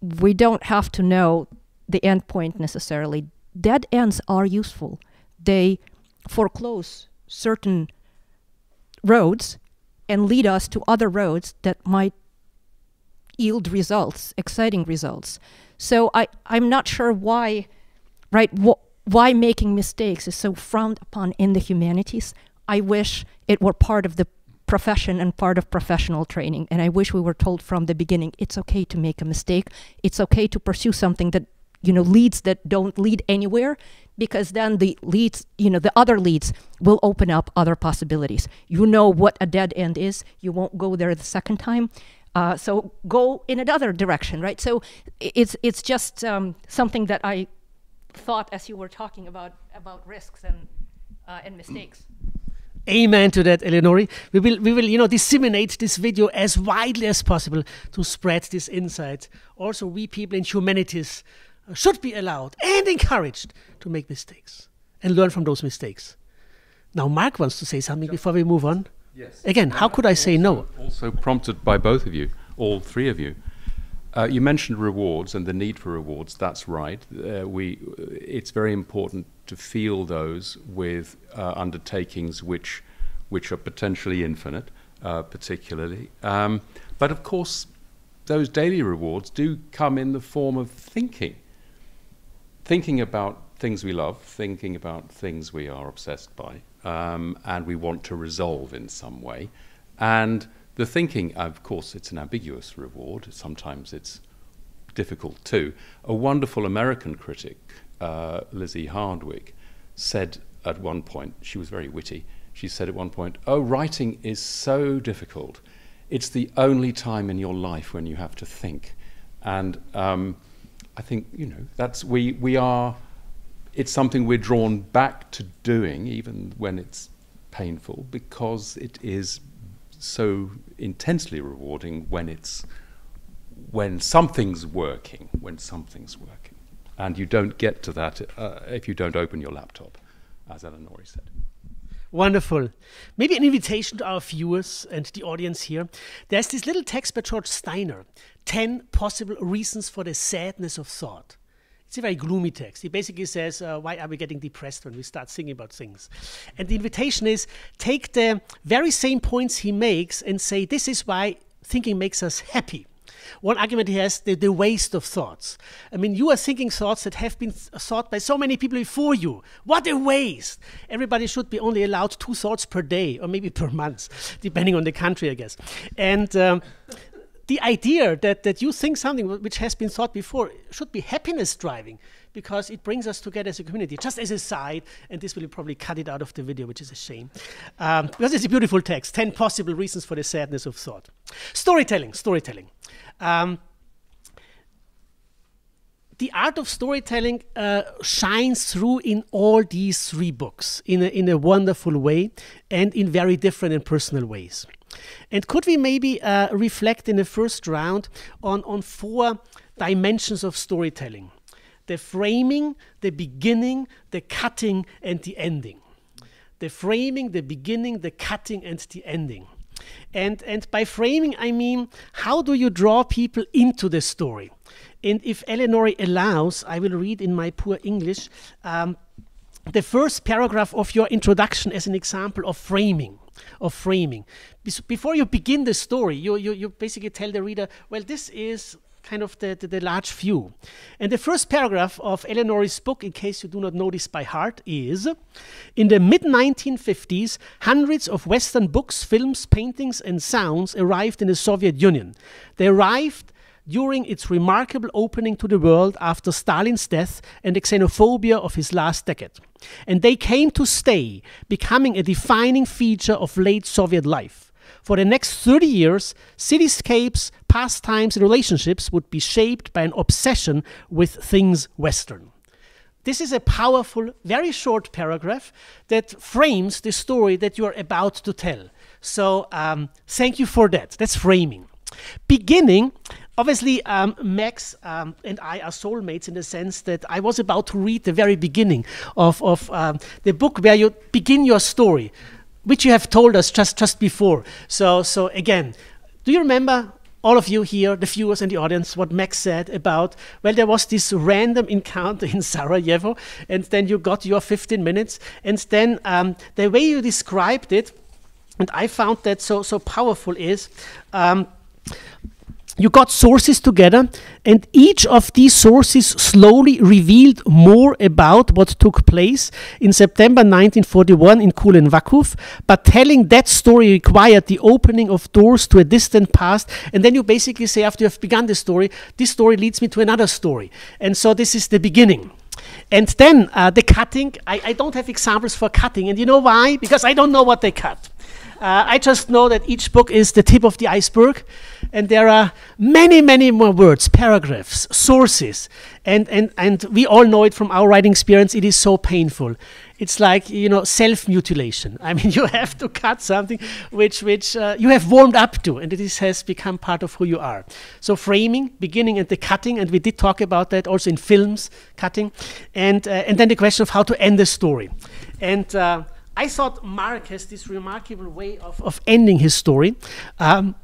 We don't have to know the end point necessarily. Dead ends are useful. They foreclose certain roads and lead us to other roads that might yield results, exciting results. So I, I'm not sure why, right, wh- why making mistakes is so frowned upon in the humanities. I wish it were part of the profession and part of professional training. And I wish we were told from the beginning it's okay to make a mistake. It's okay to pursue something that, you know, leads that don't lead anywhere because then the leads, you know, the other leads will open up other possibilities. You know what a dead end is, you won't go there the second time. Uh, so go in another direction, right? So it's it's just um, something that I thought as you were talking about about risks and uh, and mistakes. Amen to that, Eleonory. We will, we will, you know, disseminate this video as widely as possible to spread this insight. Also, we people in humanities should be allowed and encouraged to make mistakes and learn from those mistakes. Now, Mark wants to say something before we move on. Yes. Again, how could I say no? Also prompted by both of you, all three of you. Uh, you mentioned rewards and the need for rewards. That's right. Uh, we, it's very important to feel those with uh, undertakings which which are potentially infinite, uh, particularly. Um, but of course, those daily rewards do come in the form of thinking. Thinking about things we love, thinking about things we are obsessed by, um, and we want to resolve in some way. And the thinking, of course, it's an ambiguous reward. Sometimes it's difficult too. A wonderful American critic, uh, Lizzie Hardwick, said at one point, she was very witty, she said at one point, Oh, writing is so difficult. It's the only time in your life when you have to think. And um, I think, you know, that's, we, we are, it's something we're drawn back to doing, even when it's painful, because it is so intensely rewarding when it's when something's working, when something's working. And you don't get to that uh, if you don't open your laptop, as Eleonory said. Wonderful. Maybe an invitation to our viewers and the audience here. There's this little text by George Steiner 10 possible reasons for the sadness of thought. It's a very gloomy text. He basically says, uh, Why are we getting depressed when we start thinking about things? And the invitation is take the very same points he makes and say, This is why thinking makes us happy. One argument he has the, the waste of thoughts. I mean, you are thinking thoughts that have been thought by so many people before you. What a waste! Everybody should be only allowed two thoughts per day or maybe per month, depending on the country, I guess. And um, the idea that, that you think something which has been thought before should be happiness driving because it brings us together as a community. Just as a side, and this will probably cut it out of the video, which is a shame, um, because it's a beautiful text 10 possible reasons for the sadness of thought. Storytelling, storytelling. Um, the art of storytelling uh, shines through in all these three books in a, in a wonderful way and in very different and personal ways. And could we maybe uh, reflect in the first round on, on four dimensions of storytelling? The framing, the beginning, the cutting, and the ending. The framing, the beginning, the cutting, and the ending. And, and by framing, I mean, how do you draw people into the story? And if Eleonory allows, I will read in my poor English um, the first paragraph of your introduction as an example of framing of framing. Before you begin the story, you, you, you basically tell the reader, well, this is kind of the, the, the, large view. And the first paragraph of Eleonory's book, in case you do not know this by heart, is In the mid 1950s, hundreds of Western books, films, paintings, and sounds arrived in the Soviet Union. They arrived during its remarkable opening to the world after Stalin's death and the xenophobia of his last decade. And they came to stay, becoming a defining feature of late Soviet life. For the next 30 years, cityscapes, pastimes, and relationships would be shaped by an obsession with things Western. This is a powerful, very short paragraph that frames the story that you are about to tell. So, um, thank you for that. That's framing. Beginning, obviously, um, Max um, and I are soulmates in the sense that I was about to read the very beginning of, of um, the book where you begin your story, which you have told us just, just before. So, so again, do you remember all of you here, the viewers and the audience, what Max said about, well, there was this random encounter in Sarajevo, and then you got your 15 minutes, and then um, the way you described it, and I found that so, so powerful is, um, you got sources together, and each of these sources slowly revealed more about what took place in September 1941 in Kulen Vakuf. But telling that story required the opening of doors to a distant past, and then you basically say, after you have begun the story, this story leads me to another story. And so this is the beginning. And then uh, the cutting, I, I don't have examples for cutting, and you know why? Because I don't know what they cut. Uh, I just know that each book is the tip of the iceberg, and there are many, many more words, paragraphs, sources, and, and, and we all know it from our writing experience, it is so painful. It's like, you know, self mutilation. I mean, you have to cut something which, which uh, you have warmed up to, and it has become part of who you are. So, framing, beginning, and the cutting, and we did talk about that also in films, cutting, and, uh, and then the question of how to end the story. And uh, I thought Mark has this remarkable way of, of ending his story. Um,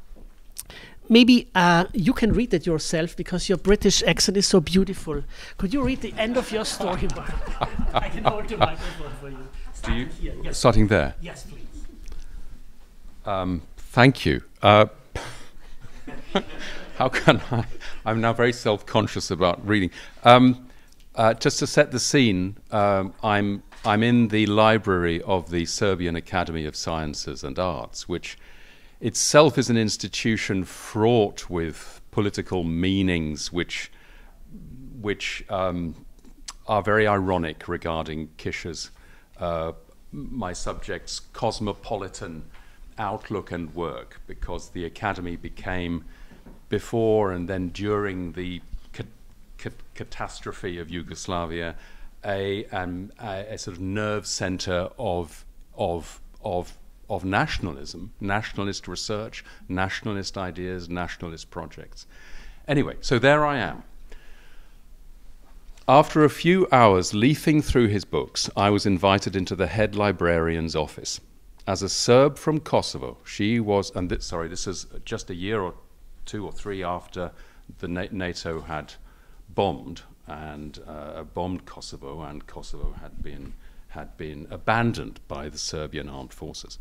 maybe uh, you can read it yourself because your British accent is so beautiful. Could you read the end of your story, Mark? I can hold the microphone for you. Do you yes. starting there? Yes, please. Um, thank you. Uh, how can I? I'm now very self conscious about reading. Um, uh, just to set the scene, um, I'm, I'm in the library of the Serbian Academy of Sciences and Arts, which itself is an institution fraught with political meanings which, which um, are very ironic regarding Kish's, uh, my subject's cosmopolitan outlook and work, because the Academy became, before and then during the ca- ca- catastrophe of Yugoslavia, a, um, a, a, sort of nerve center of, of, of of nationalism, nationalist research, nationalist ideas, nationalist projects. Anyway, so there I am. After a few hours leafing through his books, I was invited into the head librarian's office. As a Serb from Kosovo, she was, and sorry, this is just a year or two or three after the NATO had bombed and uh, bombed Kosovo, and Kosovo had been had been abandoned by the Serbian armed forces.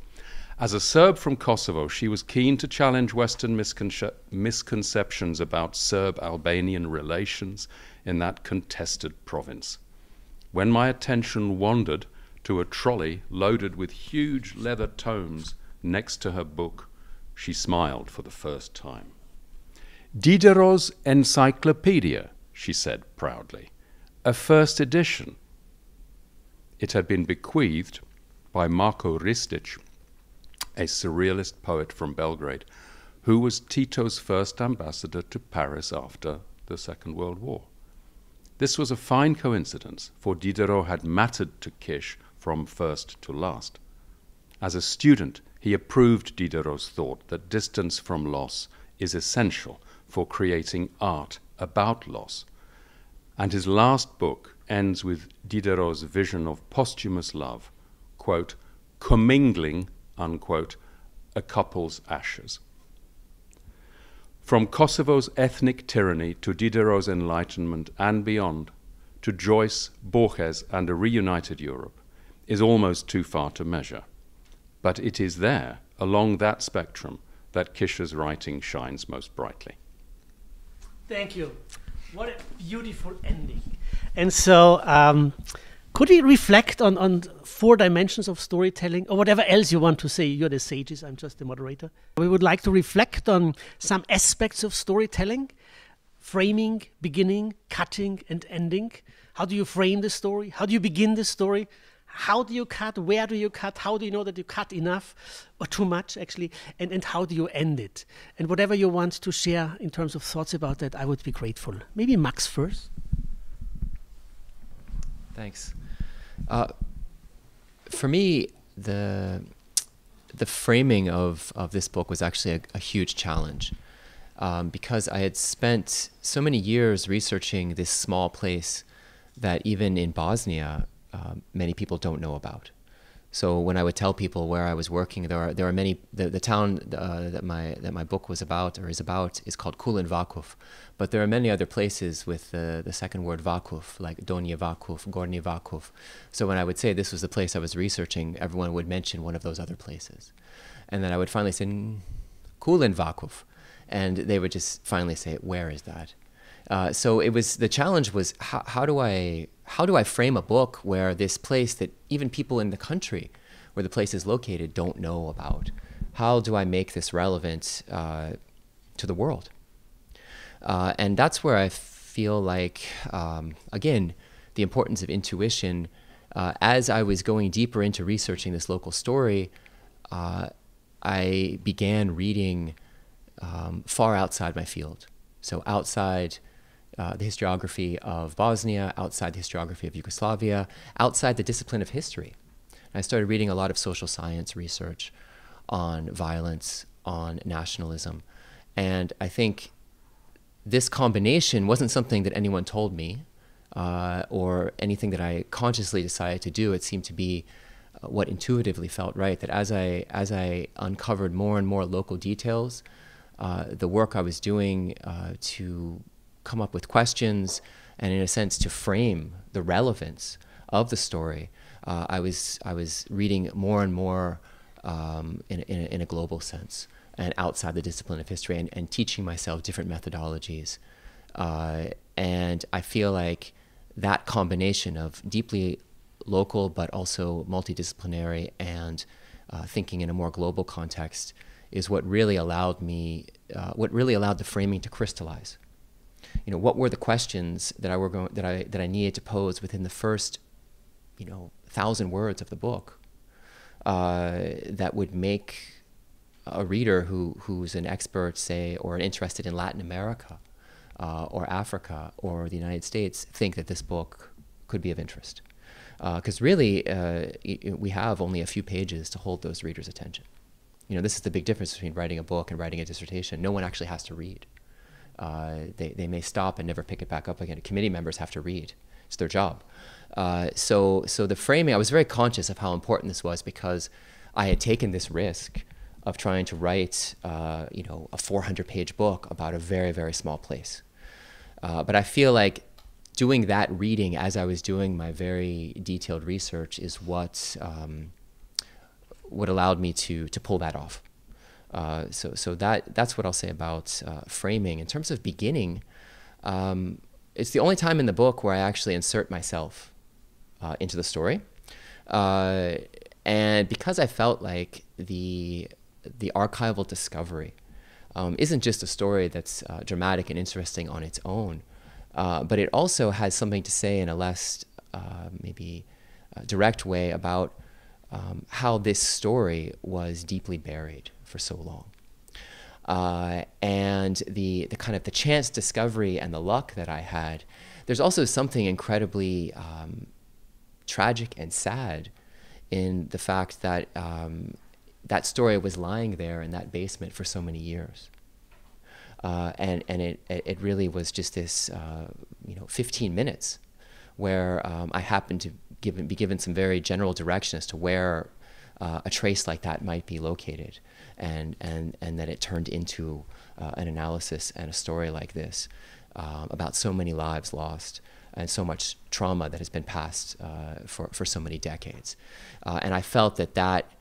As a Serb from Kosovo, she was keen to challenge Western misconce- misconceptions about Serb Albanian relations in that contested province. When my attention wandered to a trolley loaded with huge leather tomes next to her book, she smiled for the first time. Diderot's Encyclopedia, she said proudly, a first edition it had been bequeathed by Marko Ristic, a surrealist poet from Belgrade, who was Tito's first ambassador to Paris after the Second World War. This was a fine coincidence, for Diderot had mattered to Kish from first to last. As a student, he approved Diderot's thought that distance from loss is essential for creating art about loss. And his last book, ends with Diderot's vision of posthumous love, quote, commingling, unquote, a couple's ashes. From Kosovo's ethnic tyranny to Diderot's enlightenment and beyond, to Joyce, Borges, and a reunited Europe, is almost too far to measure. But it is there, along that spectrum, that Kish's writing shines most brightly. Thank you. What a beautiful ending. And so, um, could we reflect on, on four dimensions of storytelling or whatever else you want to say? You're the sages, I'm just the moderator. We would like to reflect on some aspects of storytelling framing, beginning, cutting, and ending. How do you frame the story? How do you begin the story? How do you cut? Where do you cut? How do you know that you cut enough or too much, actually? And, and how do you end it? And whatever you want to share in terms of thoughts about that, I would be grateful. Maybe Max first. Thanks. Uh, for me, the the framing of, of this book was actually a, a huge challenge um, because I had spent so many years researching this small place that even in Bosnia, uh, many people don't know about. So when I would tell people where I was working, there are there are many. The, the town uh, that my that my book was about or is about is called Kulen Vakuf, but there are many other places with the the second word Vakuf, like Donje Vakuf, Gornji Vakuf. So when I would say this was the place I was researching, everyone would mention one of those other places, and then I would finally say Kulen Vakuf, and they would just finally say, "Where is that?" Uh, so it was the challenge was how, how do I how do I frame a book where this place that even people in the country where the place is located don't know about? How do I make this relevant uh, to the world? Uh, and that's where I feel like, um, again, the importance of intuition. Uh, as I was going deeper into researching this local story, uh, I began reading um, far outside my field. So outside uh, the historiography of Bosnia, outside the historiography of Yugoslavia, outside the discipline of history. And I started reading a lot of social science research on violence, on nationalism. And I think this combination wasn't something that anyone told me uh, or anything that I consciously decided to do. It seemed to be uh, what intuitively felt right. That as I as I uncovered more and more local details, uh, the work I was doing uh, to come up with questions and, in a sense, to frame the relevance of the story. Uh, I was I was reading more and more um, in, in, a, in a global sense and outside the discipline of history and, and teaching myself different methodologies. Uh, and I feel like that combination of deeply local but also multidisciplinary and uh, thinking in a more global context is what really allowed me, uh, what really allowed the framing to crystallize. You know, what were the questions that I were going that I that I needed to pose within the first, you know, thousand words of the book, uh, that would make a reader who who's an expert, say, or interested in Latin America, uh, or Africa, or the United States, think that this book could be of interest. Because uh, really, uh, we have only a few pages to hold those readers' attention. You know, this is the big difference between writing a book and writing a dissertation. No one actually has to read. Uh, they, they may stop and never pick it back up again. Committee members have to read. It's their job. Uh, so, so the framing, I was very conscious of how important this was because I had taken this risk of trying to write, uh, you know, a 400-page book about a very, very small place. Uh, but I feel like doing that reading as I was doing my very detailed research is what um, what allowed me to to pull that off. Uh, so so that that's what I'll say about uh, framing. In terms of beginning, um, it's the only time in the book where I actually insert myself uh, into the story, uh, and because I felt like the the archival discovery um, isn't just a story that's uh, dramatic and interesting on its own, but it also has something to say in a less maybe direct way about um, how this story was deeply buried for so long. Uh, and the, the kind of the chance discovery and the luck that I had, there's also something incredibly um, tragic and sad in the fact that um, that story was lying there in that basement for so many years. Uh, and and it, it really was just this, uh, you know, 15 minutes where um, I happened to give, be given some very general direction as to where uh, a trace like that might be located, and, and, and that it turned into uh, an analysis and a story like this um, about so many lives lost and so much trauma that has been passed uh, for, for so many decades. Uh, and I felt that that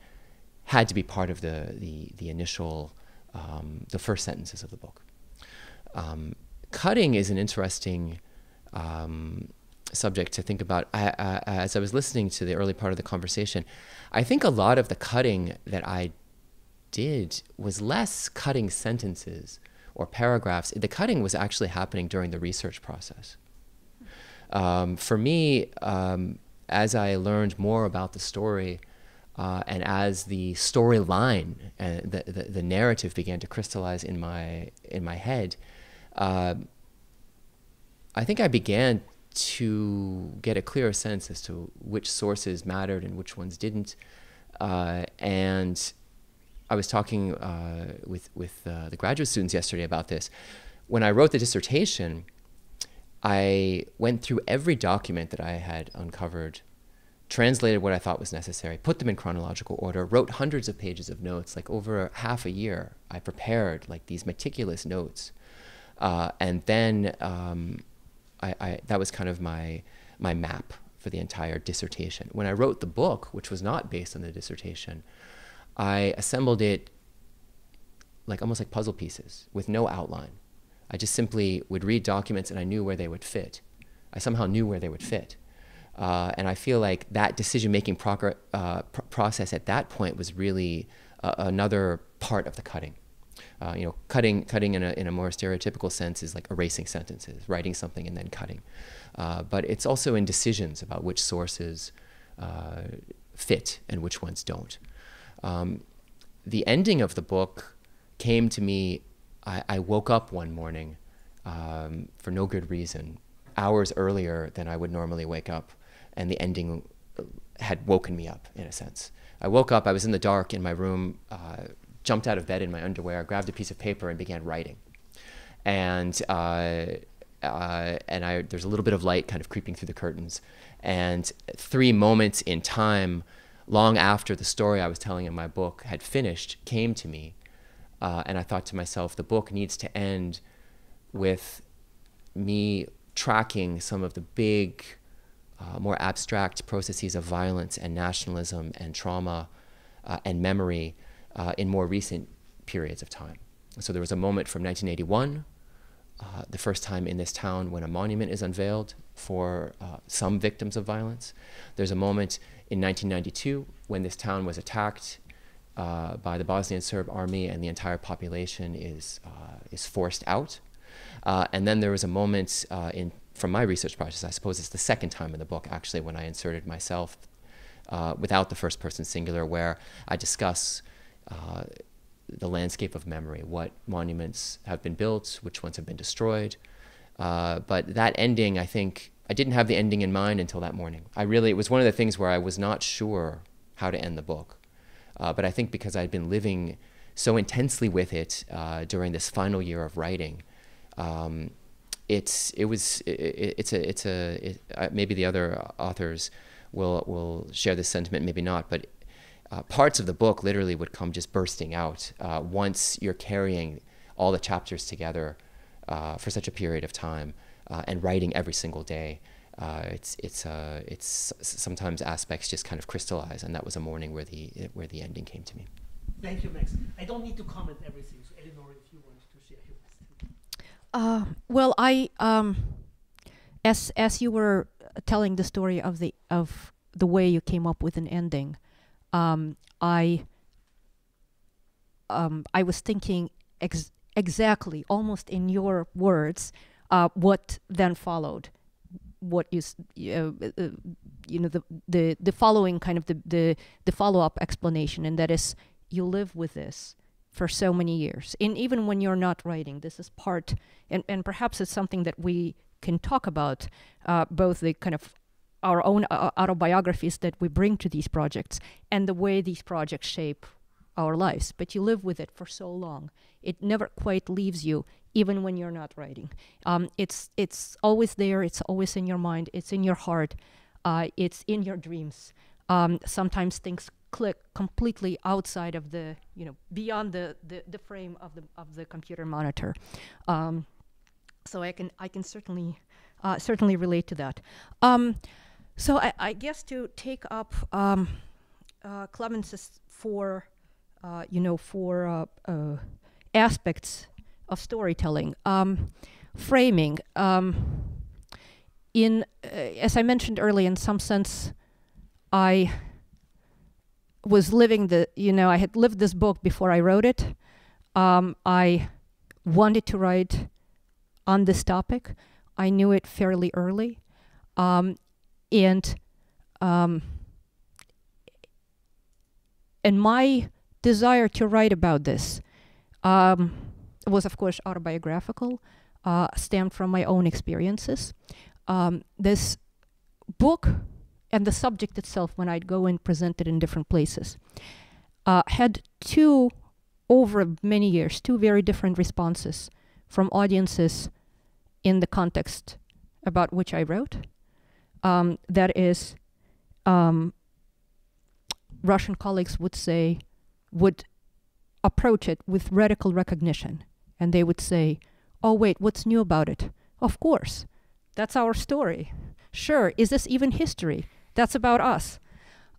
had to be part of the, the, the initial, um, the first sentences of the book. Um, cutting is an interesting um, subject to think about. I, as I was listening to the early part of the conversation, I think a lot of the cutting that I did was less cutting sentences or paragraphs. The cutting was actually happening during the research process. Um, for me, um, as I learned more about the story, uh, and as the storyline and the, the, the, narrative began to crystallize in my in my head, uh, I think I began to get a clearer sense as to which sources mattered and which ones didn't. Uh, and I was talking uh, with with uh, the graduate students yesterday about this. When I wrote the dissertation, I went through every document that I had uncovered, translated what I thought was necessary, put them in chronological order, wrote hundreds of pages of notes. Like over half a year, I prepared like these meticulous notes uh, and then um, I, I, that was kind of my, my map for the entire dissertation. When I wrote the book, which was not based on the dissertation, I assembled it like almost like puzzle pieces with no outline. I just simply would read documents and I knew where they would fit. I somehow knew where they would fit. Uh, and I feel like that decision-making uh, pr process at that point was really uh, another part of the cutting. Uh, you know, cutting, cutting in a, in a more stereotypical sense is like erasing sentences, writing something and then cutting. Uh, but it's also in decisions about which sources uh, fit and which ones don't. Um, the ending of the book came to me, I, I woke up one morning um, for no good reason, hours earlier than I would normally wake up, and the ending had woken me up in a sense. I woke up, I was in the dark in my room, uh, jumped out of bed in my underwear, grabbed a piece of paper, and began writing. And uh, uh, and I there's a little bit of light kind of creeping through the curtains, and three moments in time, long after the story I was telling in my book had finished, came to me, uh, and I thought to myself, the book needs to end with me tracking some of the big, uh, more abstract processes of violence and nationalism and trauma uh, and memory uh, in more recent periods of time. So there was a moment from 1981, uh, the first time in this town when a monument is unveiled for uh, some victims of violence. There's a moment in 1992 when this town was attacked uh, by the Bosnian Serb army and the entire population is, uh, is forced out. Uh, and then there was a moment uh, in, from my research process, I suppose it's the second time in the book actually when I inserted myself uh, without the first person singular, where I discuss uh, the landscape of memory, what monuments have been built, which ones have been destroyed. but that ending, I think, I didn't have the ending in mind until that morning. I really, it was one of the things where I was not sure how to end the book. Uh, but I think because I'd been living so intensely with it uh, during this final year of writing, um, it's it was it, it's a it's a it, uh, maybe the other authors will will share this sentiment, maybe not, but uh, parts of the book literally would come just bursting out uh, once you're carrying all the chapters together uh, for such a period of time and writing every single day uh, it's it's uh, it's sometimes aspects just kind of crystallize, and that was a morning where the where the ending came to me. Thank you, Max. I don't need to comment everything. So, Eleonory, if you want to share your uh, well, I um, as as you were telling the story of the of the way you came up with an ending, um, I um, I was thinking ex- exactly, almost in your words, uh, what then followed. What you uh, uh, you know the the the following kind of the the, the follow up explanation, and that is you live with this for so many years, and even when you're not writing, this is part, and and perhaps it's something that we can talk about, uh, both the kind of our own uh, autobiographies that we bring to these projects and the way these projects shape our lives. But you live with it for so long, it never quite leaves you even when you're not writing. Um, it's it's always there. It's always in your mind. It's in your heart. Uh, it's in your dreams. Um, sometimes things click completely outside of the you know beyond the, the, the frame of the of the computer monitor. Um, so I can I can certainly uh, certainly relate to that. Um, so I, I, guess to take up um, uh, four uh, you know four uh, uh, aspects of storytelling. Um, framing. Um, in uh, as I mentioned earlier, in some sense, I was living the you know I had lived this book before I wrote it. Um, I wanted to write on this topic. I knew it fairly early, um, and um, and my desire to write about this um, was, of course, autobiographical, uh, stemmed from my own experiences. Um, this book and the subject itself, when I'd go and present it in different places, uh, had two, over many years, two very different responses from audiences in the context about which I wrote. Um, that is, um, Russian colleagues would say, would approach it with radical recognition and they would say, Oh, wait, what's new about it? Of course, that's our story. Sure, is this even history? That's about us.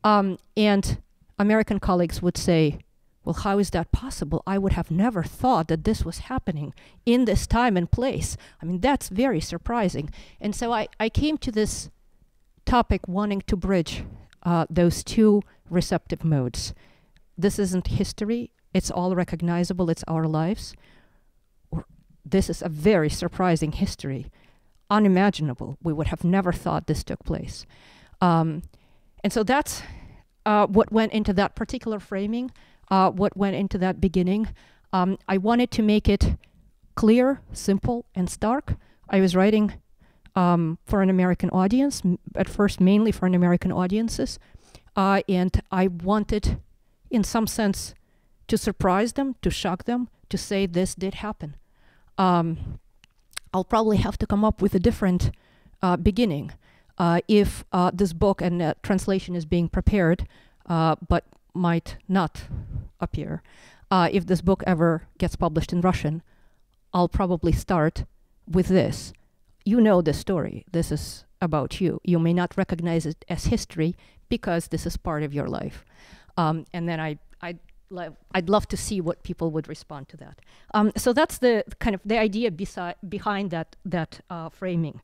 Um, and American colleagues would say, Well, how is that possible? I would have never thought that this was happening in this time and place. I mean, that's very surprising. And so I, I came to this topic wanting to bridge uh, those two receptive modes. This isn't history, it's all recognizable, it's our lives this is a very surprising history, unimaginable. We would have never thought this took place. Um, and so that's uh, what went into that particular framing, uh, what went into that beginning. Um, I wanted to make it clear, simple, and stark. I was writing um, for an American audience, at first mainly for an American audiences, uh, and I wanted, in some sense, to surprise them, to shock them, to say this did happen um, I'll probably have to come up with a different uh, beginning uh, if uh, this book and uh, translation is being prepared, but might not appear. If this book ever gets published in Russian, I'll probably start with this. You know the story. This is about you. You may not recognize it as history because this is part of your life. Um, and then I, I'd, lo- I'd love to see what people would respond to that. Um, so that's the kind of the idea behind that, that uh, framing.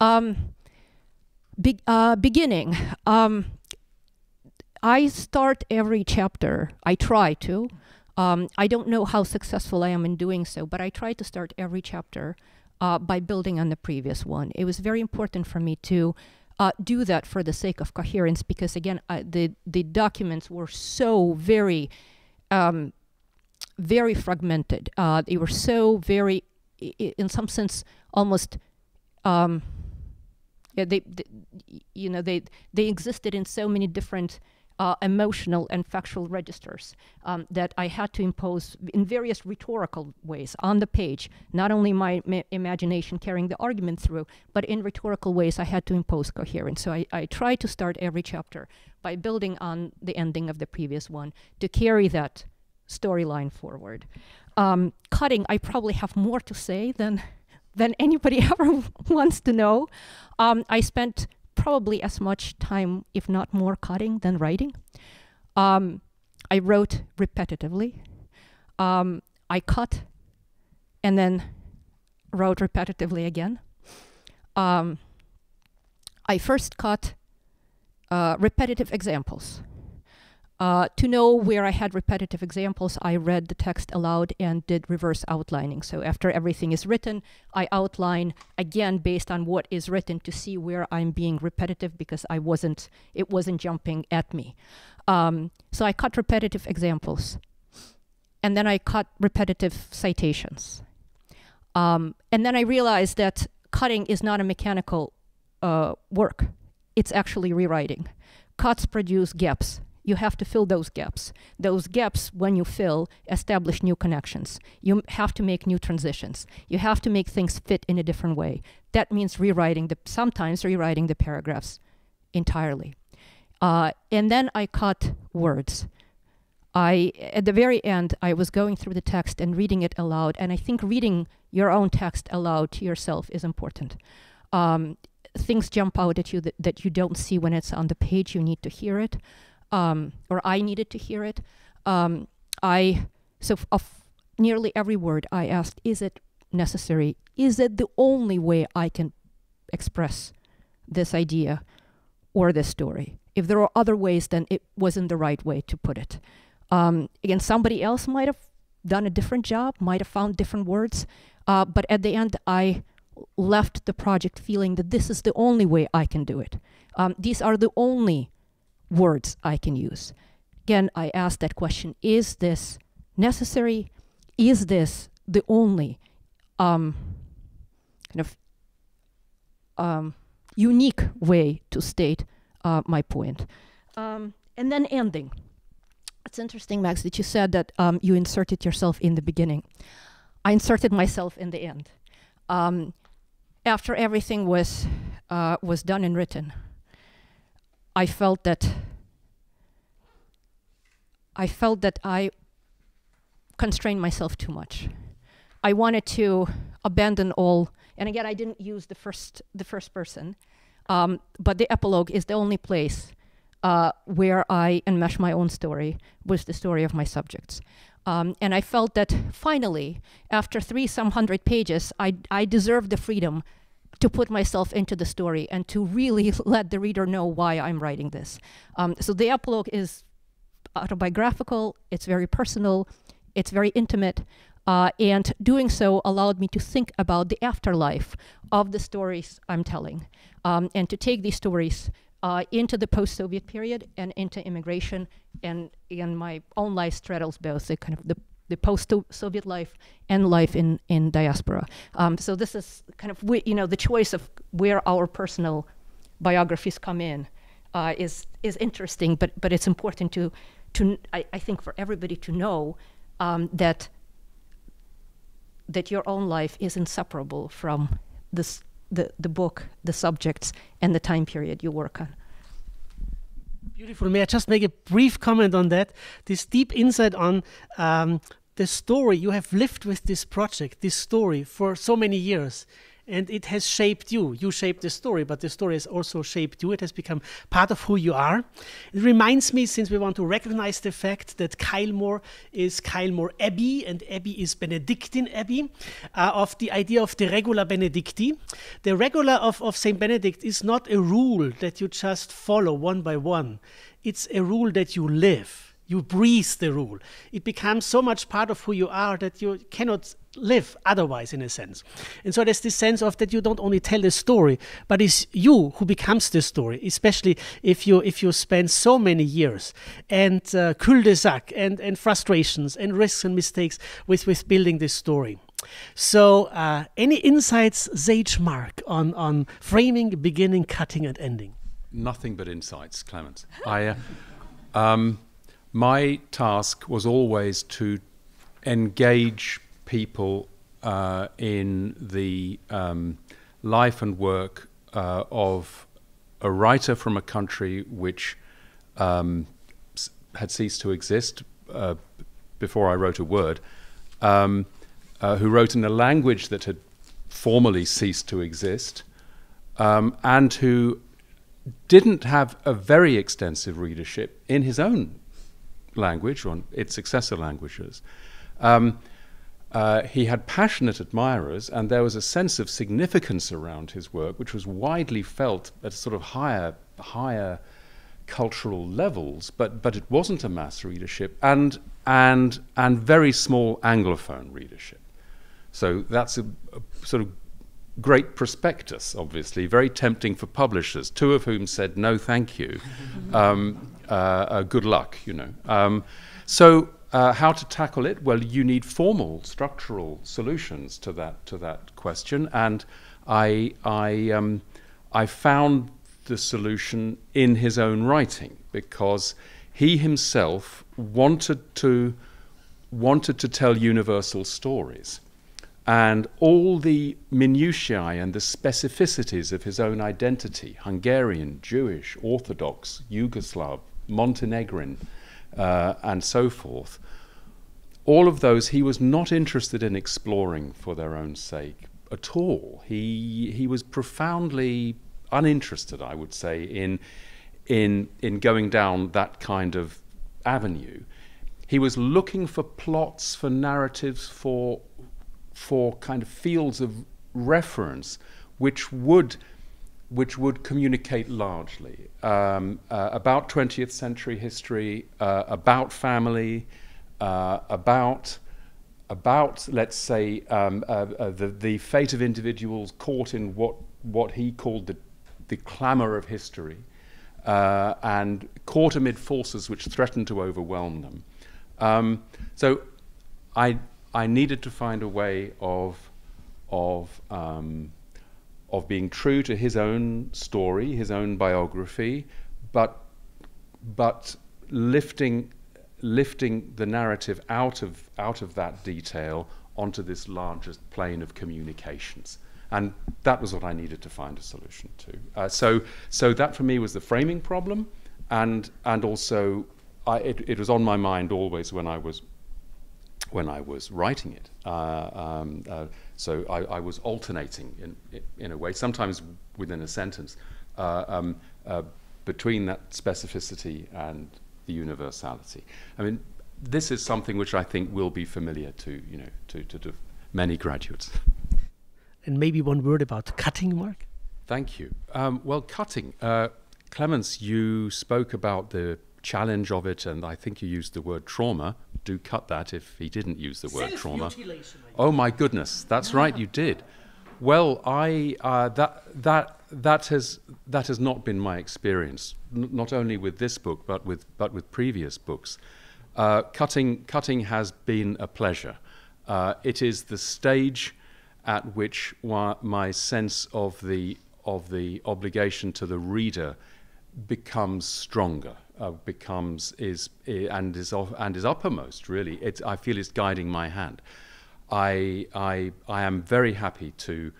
Um, be- uh, beginning. Um, I start every chapter, I try to. Um, I don't know how successful I am in doing so, but I try to start every chapter uh, by building on the previous one. It was very important for me to uh, do that for the sake of coherence because, again, I, the, the documents were so very, um, very fragmented. Uh, they were so very, in some sense, almost. Um, yeah, they, they, you know, they they existed in so many different uh, emotional and factual registers um, that I had to impose in various rhetorical ways on the page. Not only my ma- imagination carrying the argument through, but in rhetorical ways I had to impose coherence. So I, I try to start every chapter by building on the ending of the previous one to carry that storyline forward. Um, cutting, I probably have more to say than than anybody ever wants to know. Um, I spent probably as much time, if not more, cutting than writing. Um, I wrote repetitively. Um, I cut and then wrote repetitively again. Um, I first cut uh, repetitive examples. Uh, to know where I had repetitive examples, I read the text aloud and did reverse outlining. So after everything is written, I outline again based on what is written to see where I'm being repetitive because I wasn't, it wasn't jumping at me. Um, so I cut repetitive examples, and then I cut repetitive citations. Um, and then I realized that cutting is not a mechanical uh, work; it's actually rewriting. Cuts produce gaps you have to fill those gaps. Those gaps, when you fill, establish new connections. You have to make new transitions. You have to make things fit in a different way. That means rewriting the, sometimes rewriting the paragraphs entirely. Uh, and then I cut words. I, at the very end, I was going through the text and reading it aloud, and I think reading your own text aloud to yourself is important. Um, things jump out at you that, that you don't see when it's on the page, you need to hear it um, or I needed to hear it. Um, I so of nearly every word I asked, is it necessary? Is it the only way I can express this idea or this story? If there are other ways, then it wasn't the right way to put it. Um, again, somebody else might have done a different job, might have found different words, uh, but at the end, I left the project feeling that this is the only way I can do it. Um, these are the only words I can use. Again, I ask that question Is this necessary? Is this the only um, kind of um, unique way to state uh, my point? Um, and then ending. It's interesting, Max, that you said that um, you inserted yourself in the beginning. I inserted myself in the end. Um, after everything was uh, was done and written, I felt that I felt that I constrained myself too much. I wanted to abandon all, and again, I didn't use the first the first person, um, but the epilogue is the only place uh, where I enmesh my own story with the story of my subjects. Um, and I felt that finally, after three some hundred pages, I, I deserved the freedom to put myself into the story and to really let the reader know why I'm writing this. Um, so the epilogue is autobiographical, it's very personal, it's very intimate, uh, and doing so allowed me to think about the afterlife of the stories I'm telling um, and to take these stories uh, into the post-Soviet period and into immigration and in my own life straddles both the kind of the, the post-Soviet life and life in, in diaspora. Um, so this is kind of, we, you know, the choice of where our personal biographies come in uh, is, is interesting, but, but it's important to, to I, I think for everybody to know um, that, that your own life is inseparable from this, the, the book, the subjects, and the time period you work on. Beautiful. May I just make a brief comment on that? This deep insight on um, the story you have lived with this project, this story for so many years, and it has shaped you. You shaped the story, but the story has also shaped you. It has become part of who you are. It reminds me, since we want to recognize the fact that Kylemore is Kylemore Abbey and Abbey is Benedictine Abbey, uh, of the idea of the Regula Benedicti. The regular of, of St. Benedict is not a rule that you just follow one by one, it's a rule that you live you breathe the rule. It becomes so much part of who you are that you cannot live otherwise, in a sense. And so there's this sense of that you don't only tell the story, but it's you who becomes the story, especially if you if you spend so many years and uh, cul-de-sac and, and frustrations and risks and mistakes with, with building this story. So, uh, any insights, Sage Mark, on, on framing, beginning, cutting, and ending? Nothing but insights, Clemens. I, uh, um, my task was always to engage people uh, in the um, life and work uh, of a writer from a country which um, had ceased to exist uh, before I wrote a word, um, uh, who wrote in a language that had formally ceased to exist, um, and who didn't have a very extensive readership in his own language or its successor languages. Um, uh, he had passionate admirers, and there was a sense of significance around his work, which was widely felt at sort of higher, higher cultural levels. But but it wasn't a mass readership, and and and very small anglophone readership. So that's a, a sort of great prospectus, obviously, very tempting for publishers, two of whom said, no, thank you, um, good luck, you know. Um, so uh, how to tackle it? Well, you need formal, structural solutions to that, to that question, and I, I, um, I found the solution in his own writing because he himself wanted to, wanted to tell universal stories and all the minutiae and the specificities of his own identity Hungarian, Jewish, Orthodox, Yugoslav, Montenegrin, uh, and so forth all of those he was not interested in exploring for their own sake at all. He, he was profoundly uninterested, I would say, in, in, in going down that kind of avenue. He was looking for plots, for narratives, for for kind of fields of reference which would which would communicate largely um, uh, about 20th century history, uh, about family, uh, about about let's say um, uh, uh, the the fate of individuals caught in what what he called the the clamor of history, uh, and caught amid forces which threatened to overwhelm them. Um, so, I I needed to find a way of of um, of being true to his own story, his own biography, but but lifting lifting the narrative out of out of that detail onto this larger plane of communications. And that was what I needed to find a solution to. Uh, so, so that for me was the framing problem, and and also I, it, it was on my mind always when I was when I was writing it. Uh, um, uh, so I, I, was alternating in, in a way, sometimes within a sentence, uh, um, uh, between that specificity and the universality. I mean, this is something which I think will be familiar to, you know, to, to, to many graduates. And maybe one word about cutting, Mark? Thank you. Um, well, cutting. Uh, Clemens, you spoke about the challenge of it, and I think you used the word trauma. Do cut that if he didn't use the word trauma. Oh my goodness, that's right, you did. Well, I uh, that that that has that has not been my experience. N- not only with this book, but with but with previous books. Uh, cutting cutting has been a pleasure. Uh, it is the stage at which wa- my sense of the of the obligation to the reader becomes stronger uh, becomes is and is and is uppermost. Really, it's, I feel it's guiding my hand. I I I am very happy to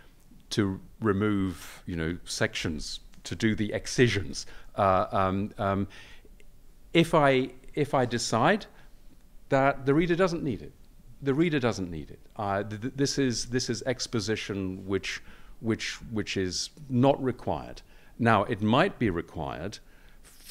to remove you know sections to do the excisions. Uh, um, um, if I if I decide that the reader doesn't need it, the reader doesn't need it. Uh, th- this is this is exposition which which, which is not required. Now, it might be required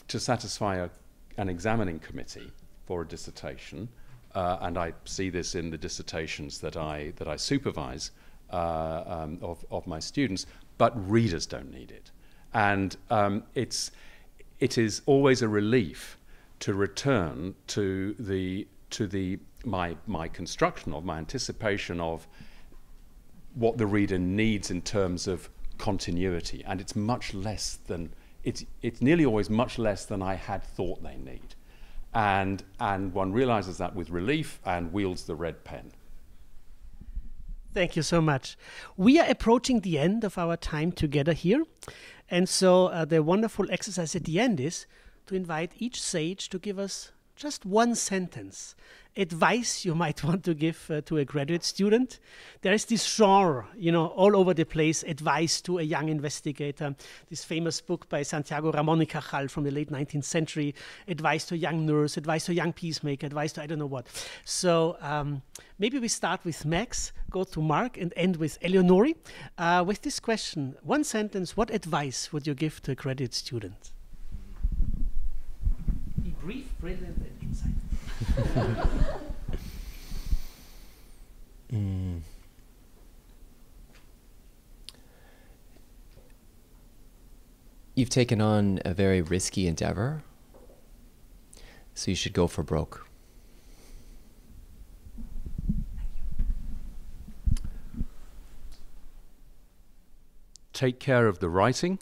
to satisfy a, an examining committee for a dissertation, uh, and I see this in the dissertations that I, that I supervise uh, um, of, of my students, but readers don't need it. And um, it's, it is always a relief to return to the, to the, my, my construction of, my anticipation of what the reader needs in terms of continuity. And it's much less than, it's, it's nearly always much less than I had thought they need. And, and one realizes that with relief and wields the red pen. Thank you so much. We are approaching the end of our time together here. And so uh, the wonderful exercise at the end is to invite each sage to give us just one sentence advice you might want to give uh, to a graduate student. There is this genre, you know, all over the place, advice to a young investigator. This famous book by Santiago Ramon y Cajal from the late 19th century, advice to a young nurse, advice to a young peacemaker, advice to I don't know what. So um, maybe we start with Max, go to Mark, and end with Eleonory. Uh, with this question, one sentence, what advice would you give to a graduate student? Be brief, brilliant. Mm. You've taken on a very risky endeavor, so you should go for broke. Take care of the writing,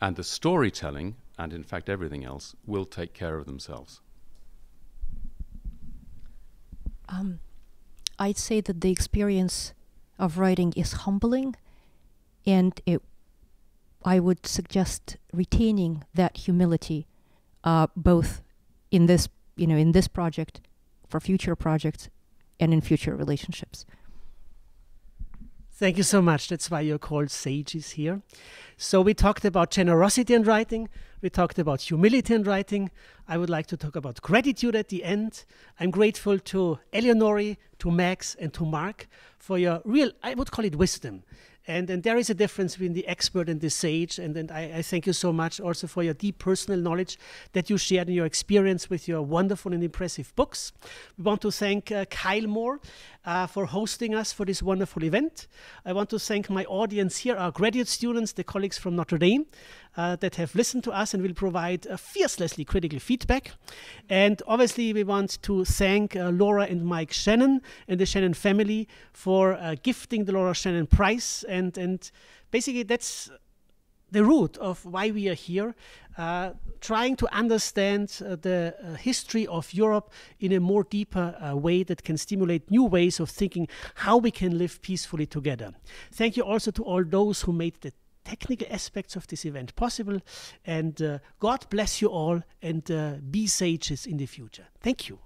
and the storytelling, and in fact everything else, will take care of themselves. Um, I'd say that the experience of writing is humbling, and it, I would suggest retaining that humility, uh, both in this, you know, in this project, for future projects, and in future relationships. Thank you so much. That's why you're called sages here. So, we talked about generosity in writing, we talked about humility in writing. I would like to talk about gratitude at the end. I'm grateful to Eleonory, to Max, and to Mark for your real, I would call it wisdom. And, and there is a difference between the expert and the sage. And, and I, I thank you so much also for your deep personal knowledge that you shared in your experience with your wonderful and impressive books. We want to thank uh, Kylemore uh, for hosting us for this wonderful event. I want to thank my audience here, our graduate students, the colleagues from Notre Dame. Uh, that have listened to us and will provide uh, fiercelessly critical feedback. And obviously, we want to thank uh, Laura and Mike Shannon and the Shannon family for uh, gifting the Laura Shannon Prize. And, and basically, that's the root of why we are here, uh, trying to understand uh, the uh, history of Europe in a more deeper uh, way that can stimulate new ways of thinking how we can live peacefully together. Thank you also to all those who made the technical aspects of this event possible. And uh, God bless you all and uh, be sages in the future. Thank you.